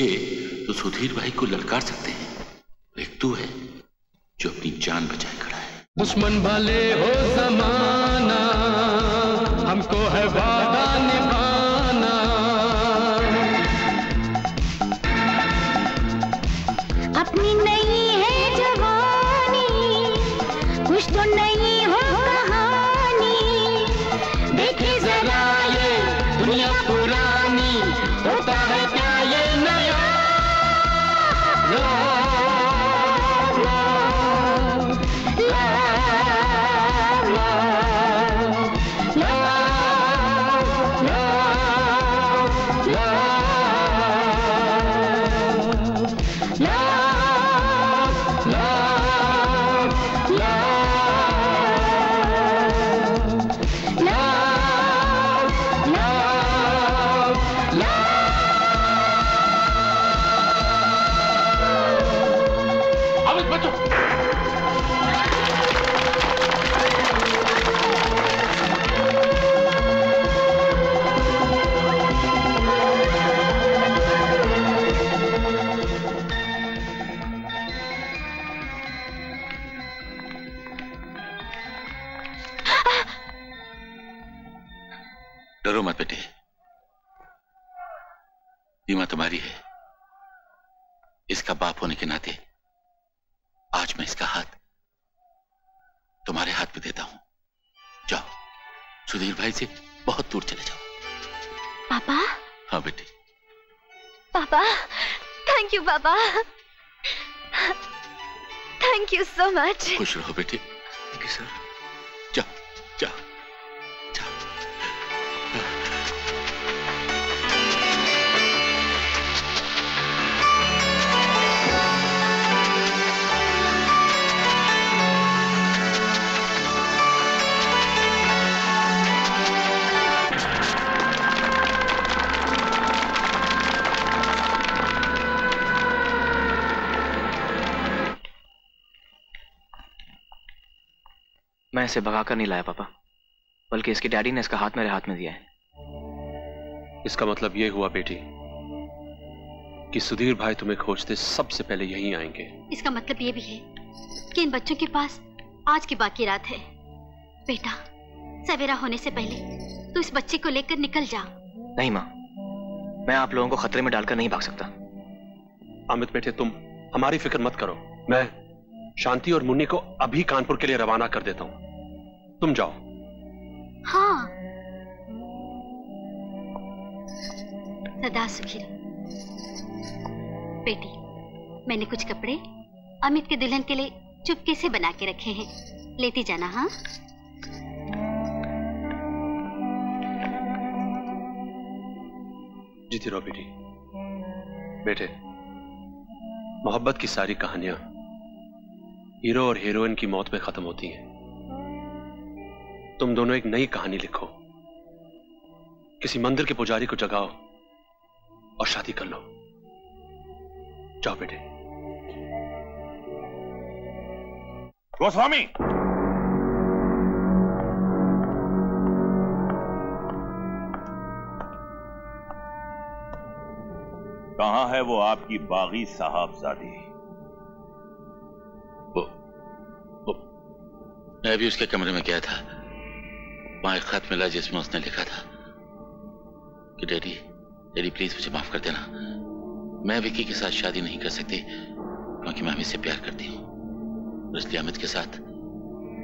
Speaker 33: पूछे तो
Speaker 11: सुधीर भाई को ललकार सकते हैं। एक तू है, जो अपनी जान बचाए खड़ा है।
Speaker 15: दुश्मन भले हो समाना हमको है
Speaker 12: बात much.
Speaker 11: खुश रहो बेटी
Speaker 10: मैं इसे भगाकर नहीं लाया पापा। बल्कि इसके डैडी ने इसका हाथ मेरे हाथ में दिया है।
Speaker 7: इसका मतलब ये हुआ बेटी कि सुधीर भाई तुम्हें खोजते सबसे पहले यहीं आएँगे।
Speaker 32: इसका मतलब ये भी है कि इन बच्चों के पास आज की बाकी रात है। बेटा सवेरा होने से पहले तू इस बच्चे को लेकर निकल जा।
Speaker 10: नहीं माँ। मैं आप लोगों को खतरे में डालकर नहीं भाग सकता।
Speaker 7: अमित बेटे तुम हमारी फ़िक्र मत करो। मैं शांति और मुन्नी को अभी कानपुर के लिए रवाना कर देता हूँ। तुम जाओ।
Speaker 32: हाँ। सदा सुखी रहो बेटी मैंने कुछ कपड़े अमित के दुल्हन के लिए चुपके से बना के रखे हैं। लेती जाना हाँ?
Speaker 7: जीती रहो बेटी बेटे मोहब्बत की सारी कहानियाँ हीरो और हीरोइन की मौत में खत्म होती हैं। तुम दोनों एक नई कहानी लिखो। किसी मंदिर के पुजारी को जगाओ और शादी कर लो। जाओ बेटे।
Speaker 13: गोस्वामी! कहाँ है वो आपकी बागी साहबजादी?
Speaker 12: मैं भी उसके कमरे में गया था। वहाँ एक खत मिला जिसमें उसने लिखा था कि डैडी डैडी प्लीज़ मुझे माफ़ कर देना। मैं विकी के साथ शादी नहीं कर सकती क्योंकि मैं अमित से प्यार करती हूँ। इसलिए अमित के साथ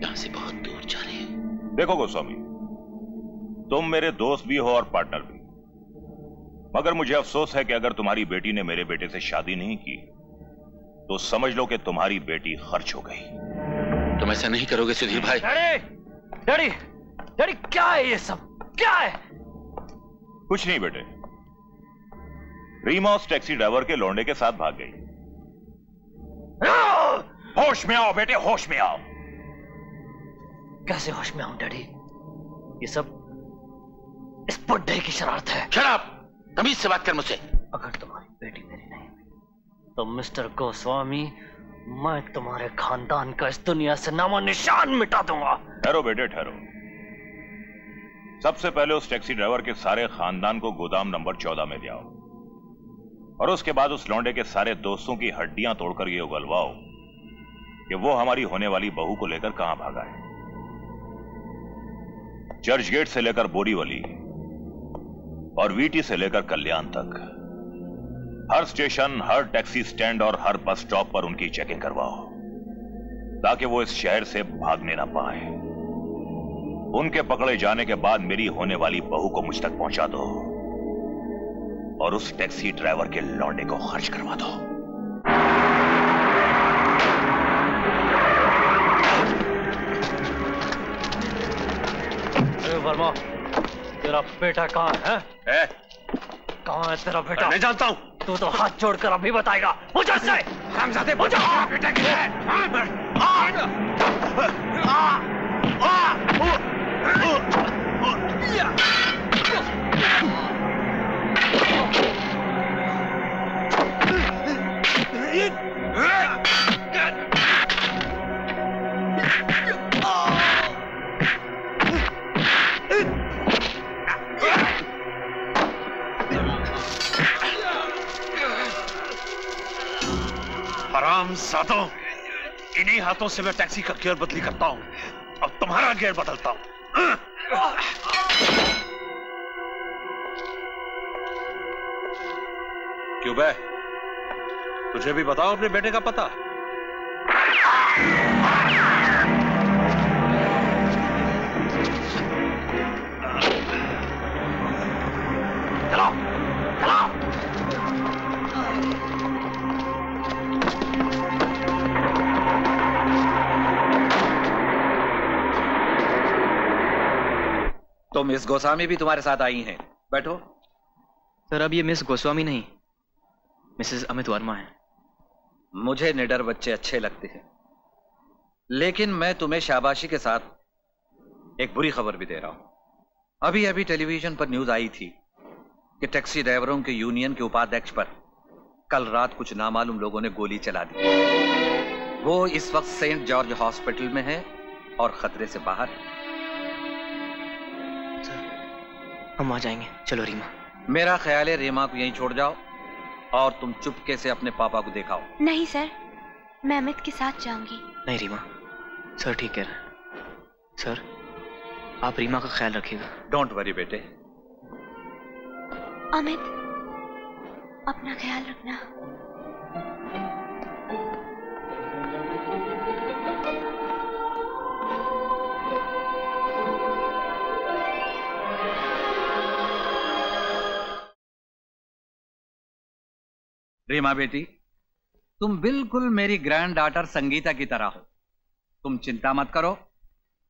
Speaker 12: यहाँ से बहुत दूर जा रही हूँ।
Speaker 13: देखो गोस्वामी तुम मेरे दोस्त भी हो और पार्टनर भी। मगर मुझे अफसोस है कि अगर तुम्हारी बेटी ने मेरे बेटे से शादी नहीं की तो समझ लो कि तुम्हारी बेटी खर्च हो गई।
Speaker 12: तुम ऐसा नहीं करोगे सुधीर भाई।
Speaker 4: डैडी डैडी डैडी क्या है ये सब? क्या है?
Speaker 13: कुछ नहीं बेटे। रीमा उस टैक्सी ड्राइवर के लौंडे के साथ भाग गई। होश में आओ बेटे होश में आओ।
Speaker 4: कैसे होश में आऊँ डैडी? ये सब इस बुड्ढे की शरारत है।
Speaker 12: शराब तमीज से बात कर मुझसे।
Speaker 4: अगर तुम्हारी बेटी मेरी नहीं हुई तो मिस्टर गोस्वामी मैं तुम्हारे खानदान का इस दुनिया से नामो निशान मिटा दूँगा।
Speaker 13: ठहरो बेटे ठहरो। सबसे पहले उस टैक्सी ड्राइवर के सारे खानदान को गोदाम नंबर चौदह में ले और उसके बाद उस लौंडे के सारे दोस्तों की हड्डियाँ तोड़कर ये उगलवाओ कि वो हमारी होने वाली बहू को लेकर कहाँ भागा है। चर्च गेट से लेकर बोरीवली और वीटी से लेकर कल्याण तक हर स्टेशन, हर टैक्सी स्टैंड और हर बस स्टॉप पर उनकी चेकिंग करवाओ, ताकि वो इस शहर से भागने ना पाए। उनके पकड़े जाने के बाद मेरी होने वाली बहू को मुझ तक पहुँचा दो। और उस टैक्सी ड्राइवर के लौंडे को खर्च करवा दो।
Speaker 4: वर्मा तेरा बेटा कहाँ है,
Speaker 7: है?
Speaker 4: कहाँ है तेरा बेटा?
Speaker 7: मैं जानता हूँ।
Speaker 4: तू तो हाथ जोड़कर अभी बताएगा। मुझे
Speaker 7: हमजादे
Speaker 4: मुझे
Speaker 7: बेटा है। इन्हीं हाथों से मैं टैक्सी का गियर बदली करता हूँ। और तुम्हारा गियर बदलता हूँ। क्यों बे? तुझे भी बताओ अपने बेटे का पता।
Speaker 4: चलो चलो।
Speaker 19: तो मिस गोस्वामी भी तुम्हारे साथ आई हैं। बैठो।
Speaker 10: सर अब ये मिस गोस्वामी नहीं मिसेस अमित वर्मा है।
Speaker 19: मुझे निडर बच्चे अच्छे लगते हैं। लेकिन मैं तुम्हें शाबाशी के साथ एक बुरी खबर भी दे रहा हूँ। अभी अभी टेलीविज़न पर न्यूज़ आई थी कि टैक्सी ड्राइवरों के यूनियन के उपाध्यक्ष पर कल रात कुछ नामालूम लोगों ने गोली चला दी। वो इस वक्त सेंट जॉर्ज हॉस्पिटल में है और खतरे से बाहर है।
Speaker 10: हम आ जाएँगे। चलो रीमा।
Speaker 19: मेरा ख्याल है रीमा को यहीं छोड़ जाओ और तुम चुपके से अपने पापा को देखाओ।
Speaker 18: नहीं सर। मैं अमित के साथ जाऊँगी।
Speaker 10: नहीं रीमा सर ठीक कह रहे हैं। सर आप रीमा का ख्याल रखिएगा।
Speaker 19: डोंट वरी बेटे।
Speaker 18: अमित अपना ख्याल रखना।
Speaker 19: रीमा बेटी, तुम बिल्कुल मेरी ग्रैंड डॉटर संगीता की तरह हो। तुम चिंता मत करो।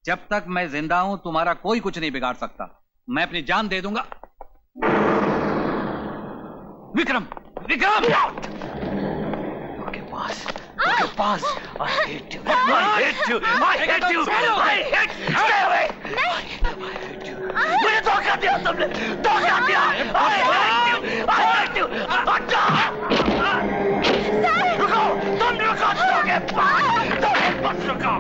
Speaker 19: जब तक मैं ज़िंदा हूँ, तुम्हारा कोई कुछ नहीं बिगाड़ सकता। मैं अपनी जान दे दूँगा। विक्रम विक्रम!
Speaker 4: के पास के पास I hate you I hate you I hate you I hate stay away I hate you. मुझे धोखा दिया तुमने धोखा दिया I hate you I hate you हटो रुको तुम रुको धोखे पास धोखे पास रुको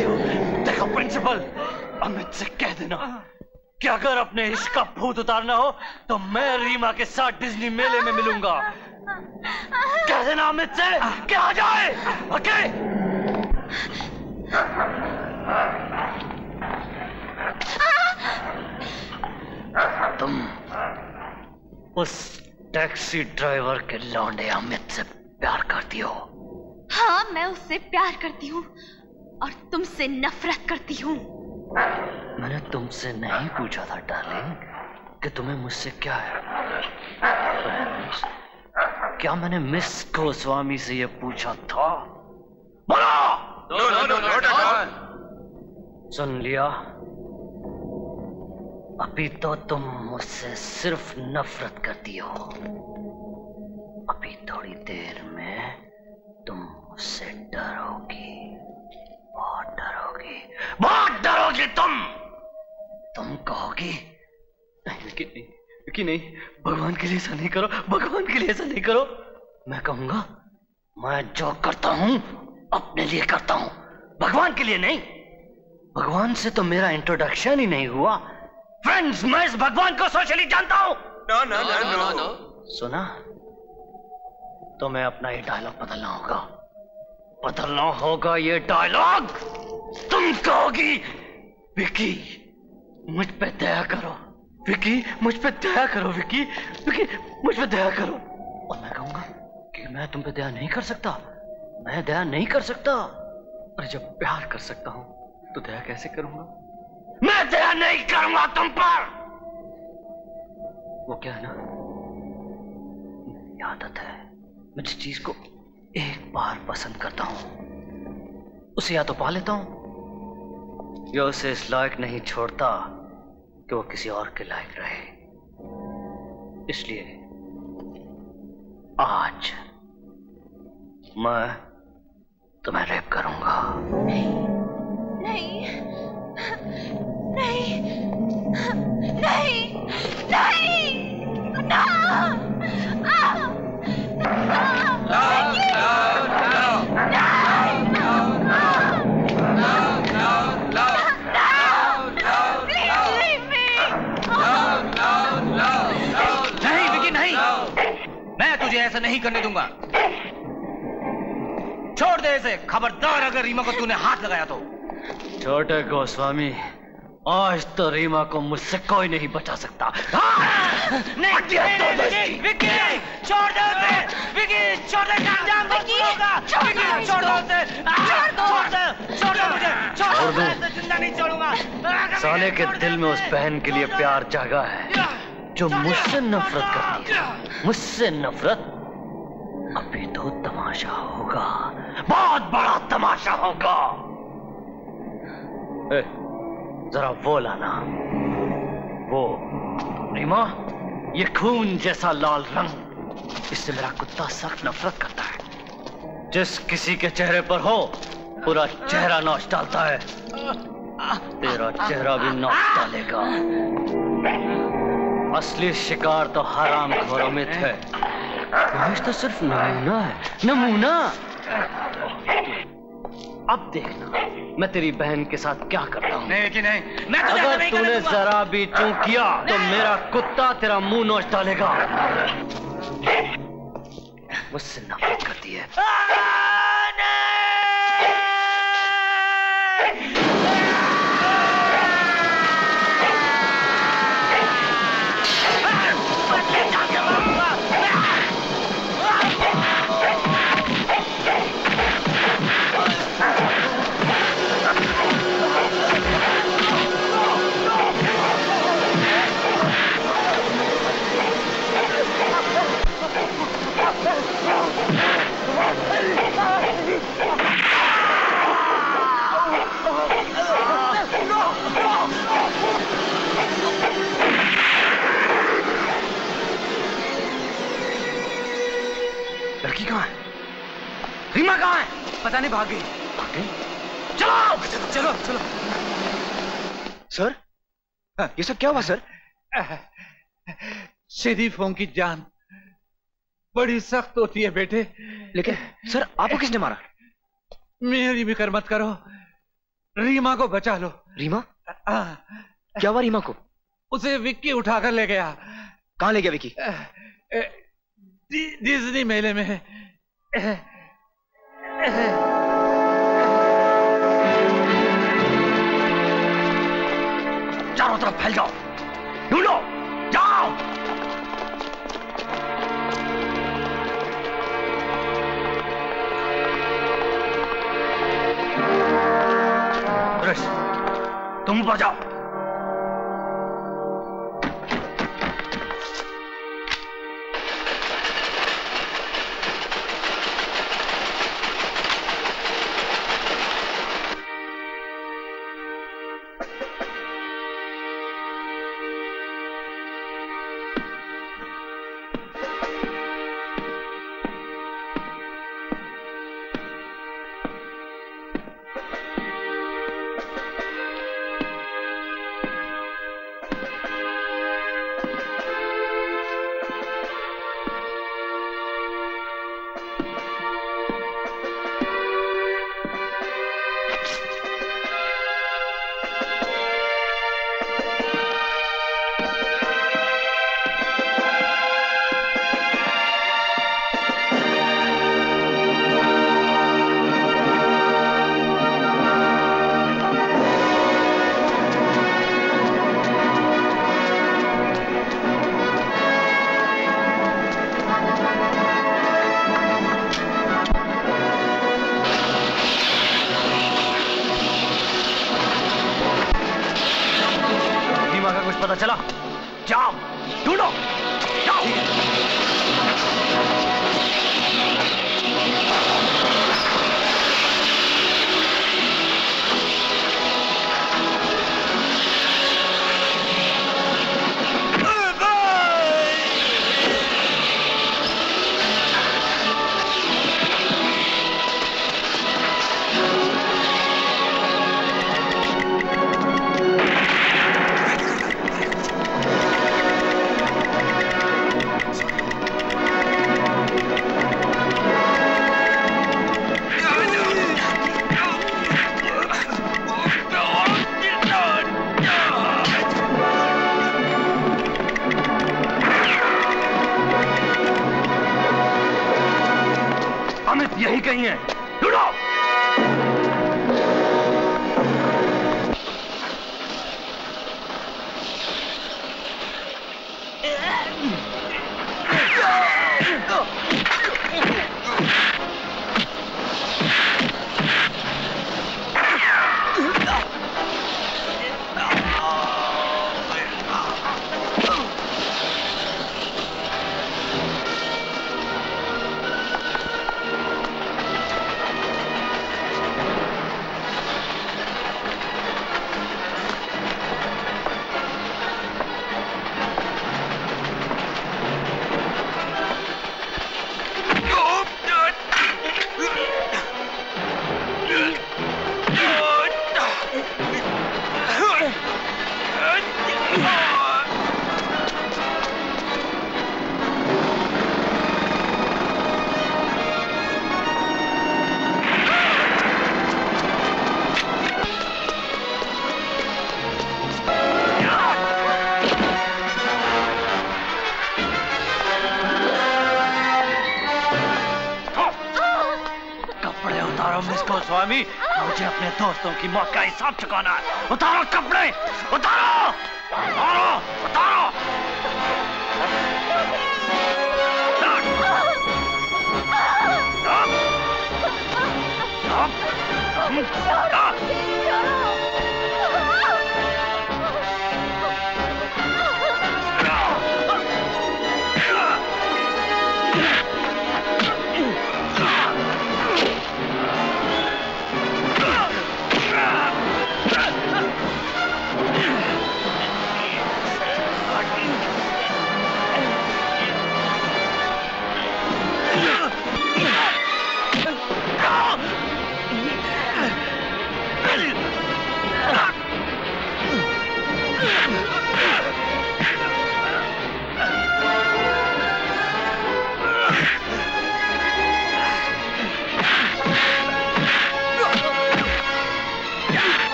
Speaker 4: देखो प्रिंसिपल अमित से कह देना कि अगर अपने इश्क का भूत उतारना हो तो मैं रीमा के साथ डिज्नी मेले में मिलूँगा। कह देना अमित से कि आ जाए, ओके? तुम उस टैक्सी ड्राइवर के लौंडे अमित से प्यार करती हो।
Speaker 32: हाँ मैं उससे प्यार करती हूँ। और तुमसे नफरत करती हूँ।
Speaker 4: मैंने तुमसे नहीं पूछा था डार्लिंग कि तुम्हें मुझसे क्या है। क्या मैंने मिस गोस्वामी से ये पूछा था? बोलो!
Speaker 34: No, no, not
Speaker 4: सुन लिया। अभी तो तुम मुझसे सिर्फ़ नफरत करती हो। अभी थोड़ी देर में तुम मुझसे डरोगी। बहुत डरोगी। बहुत डरोगी तुम। तुम कहोगी नहीं विकी नहीं नहीं भगवान के लिए ऐसा नहीं करो भगवान के लिए ऐसा नहीं करो। मैं कहूँगा मैं जो करता हूँ अपने लिए करता हूँ भगवान के लिए नहीं। भगवान से तो मेरा इंट्रोडक्शन ही नहीं हुआ। फ्रेंड्स मैं इस भगवान को सोशली जानता हूँ।
Speaker 34: No, no, no, no.
Speaker 4: सुना तो मैं अपना ये डायलॉग बदलना होगा। बदलना होगा ये डायलॉग तुम कहोगी विकी मुझ पे दया करो। विकी मुझ पे दया करो विकी विकी मुझ पे दया करो। और मैं कहूँगा कि मैं तुम पे दया नहीं कर सकता। मैं दया नहीं कर सकता। और जब प्यार कर सकता हूँ तो दया कैसे करूँगा? मैं दया नहीं करूँगा तुम पर। वो क्या है ना? मेरी आदत है। मैं जिस चीज़ को एक बार पसंद करता हूँ। उसे या तो पा लेता हूँ या उसे इस लायक नहीं छोड़ता कि वो किसी और के लायक रहे। इसलिए आज मैं तुम्हें रेप करूँगा।
Speaker 32: नहीं नहीं नहीं नहीं ना
Speaker 19: नहीं ऐसा नहीं करने दूँगा। छोड़ दे इसे। खबरदार अगर रीमा को तूने हाथ लगाया तो।
Speaker 4: छोटे गोस्वामी आज तो रीमा को मुझसे कोई नहीं बचा सकता।
Speaker 32: नहीं नहीं नहीं विकी छोड़ दो उसे। विकी छोड़ दे जाम विकी विकी छोड़ दो उसे। छोड़ दो। छोड़ दो छोड़ दो मुझे। छोड़ दो ज़िंदा नहीं छोड़ूँगा।
Speaker 4: साले के दिल में उस बहन के लिए प्यार जागा है जो मुझसे नफरत करती है। मुझसे नफरत अभी तो तमाशा होगा। बहुत बड़ा तमाशा होगा। ए, जरा वो लाना। वो रीमा ये खून जैसा लाल रंग इससे मेरा कुत्ता सख्त नफरत करता है। जिस किसी के चेहरे पर हो पूरा चेहरा नौच डालता है। तेरा चेहरा भी नौच डालेगा।
Speaker 2: असली शिकार तो हराम खोरों में थे। महेश तो सिर्फ़ नमूना है। नमूना। अब देखना मैं तेरी बहन के साथ क्या करता हूँ।
Speaker 4: नहीं कि नहीं। मैं तुझे
Speaker 2: अगर तूने जरा भी चूक किया तो मेरा कुत्ता तेरा मुँह नोच डालेगा। मुझसे नफरत करती है।
Speaker 35: रीमा कहाँ है? पता नहीं भाग गई। भाग गई? चलो! चलो चलो। चलो
Speaker 10: सर? हाँ, ये सब क्या हुआ सर?
Speaker 19: शरीफों की जान। बड़ी सख्त होती है बेटे।
Speaker 10: लेकिन सर आपको किसने मारा?
Speaker 19: मेरी भी कर मत करो। रीमा को बचा लो।
Speaker 10: रीमा?
Speaker 19: आ,
Speaker 10: क्या हुआ रीमा को?
Speaker 19: उसे विक्की उठाकर ले गया।
Speaker 10: कहाँ ले गया
Speaker 19: विक्की? डिज्नी मेले में।
Speaker 2: चारों तरफ़ फैल जाओ। ढूंढो जाओ। तुम ऊपर जाओ।
Speaker 4: दोस्तों की मौत का हिसाब चुकाना है? उतारो कपड़े उतारो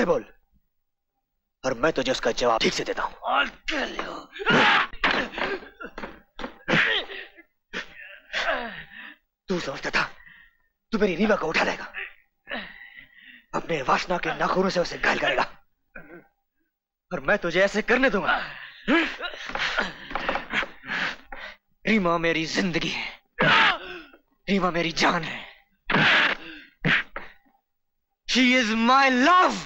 Speaker 10: से बोल। और मैं तुझे उसका जवाब ठीक से देता हूँ. तू समझता था तू मेरी रीवा को उठा लेगा। अपने वासना के नाखूनों से उसे घायल करेगा। और मैं तुझे ऐसे करने दूँगा। रीमा मेरी ज़िंदगी है। रीमा मेरी जान है। शी इज़ माई लव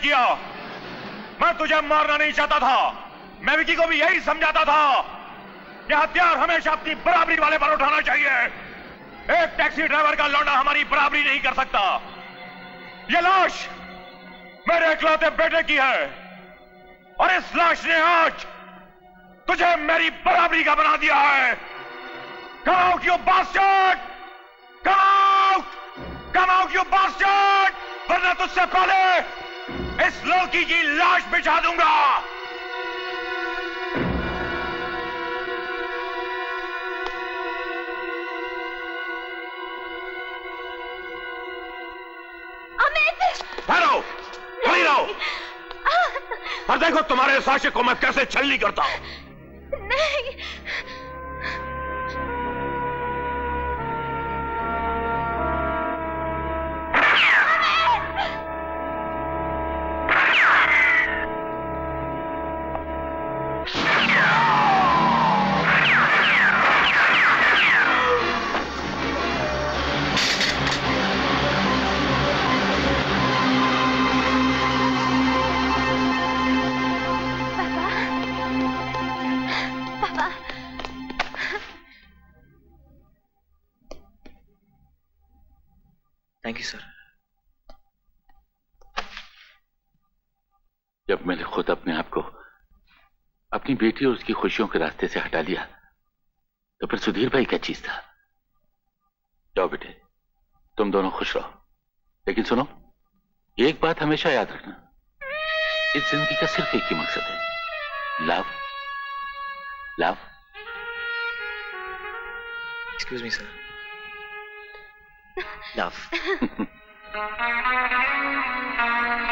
Speaker 34: किया। मैं तुझे मारना नहीं चाहता था। मैं विकी को भी यही समझाता था। कि हथियार हमेशा अपनी बराबरी वाले पर उठाना चाहिए। एक टैक्सी ड्राइवर का लौंडा हमारी बराबरी नहीं कर सकता। ये लाश मेरे इकलौते बेटे की है। और इस लाश ने आज तुझे मेरी बराबरी का बना दिया है। Come out, you bastard! Come out! Come out! वरना तुझसे पहले इस लड़की की लाश बिछा दूँगा।
Speaker 18: अमित
Speaker 34: ठहरो खड़ी रहो। और देखो तुम्हारे साशे को मैं कैसे छलनी करता हूँ।
Speaker 18: नहीं।
Speaker 10: You sir.
Speaker 12: जब मैंने खुद अपने आप को अपनी बेटी और उसकी खुशियों के रास्ते से हटा लिया तो फिर सुधीर भाई क्या चीज़ था? जाओ बेटे तुम दोनों खुश रहो। लेकिन सुनो एक बात हमेशा याद रखना। इस ज़िंदगी का सिर्फ़ एक ही मकसद है। Love love
Speaker 10: excuse me sir love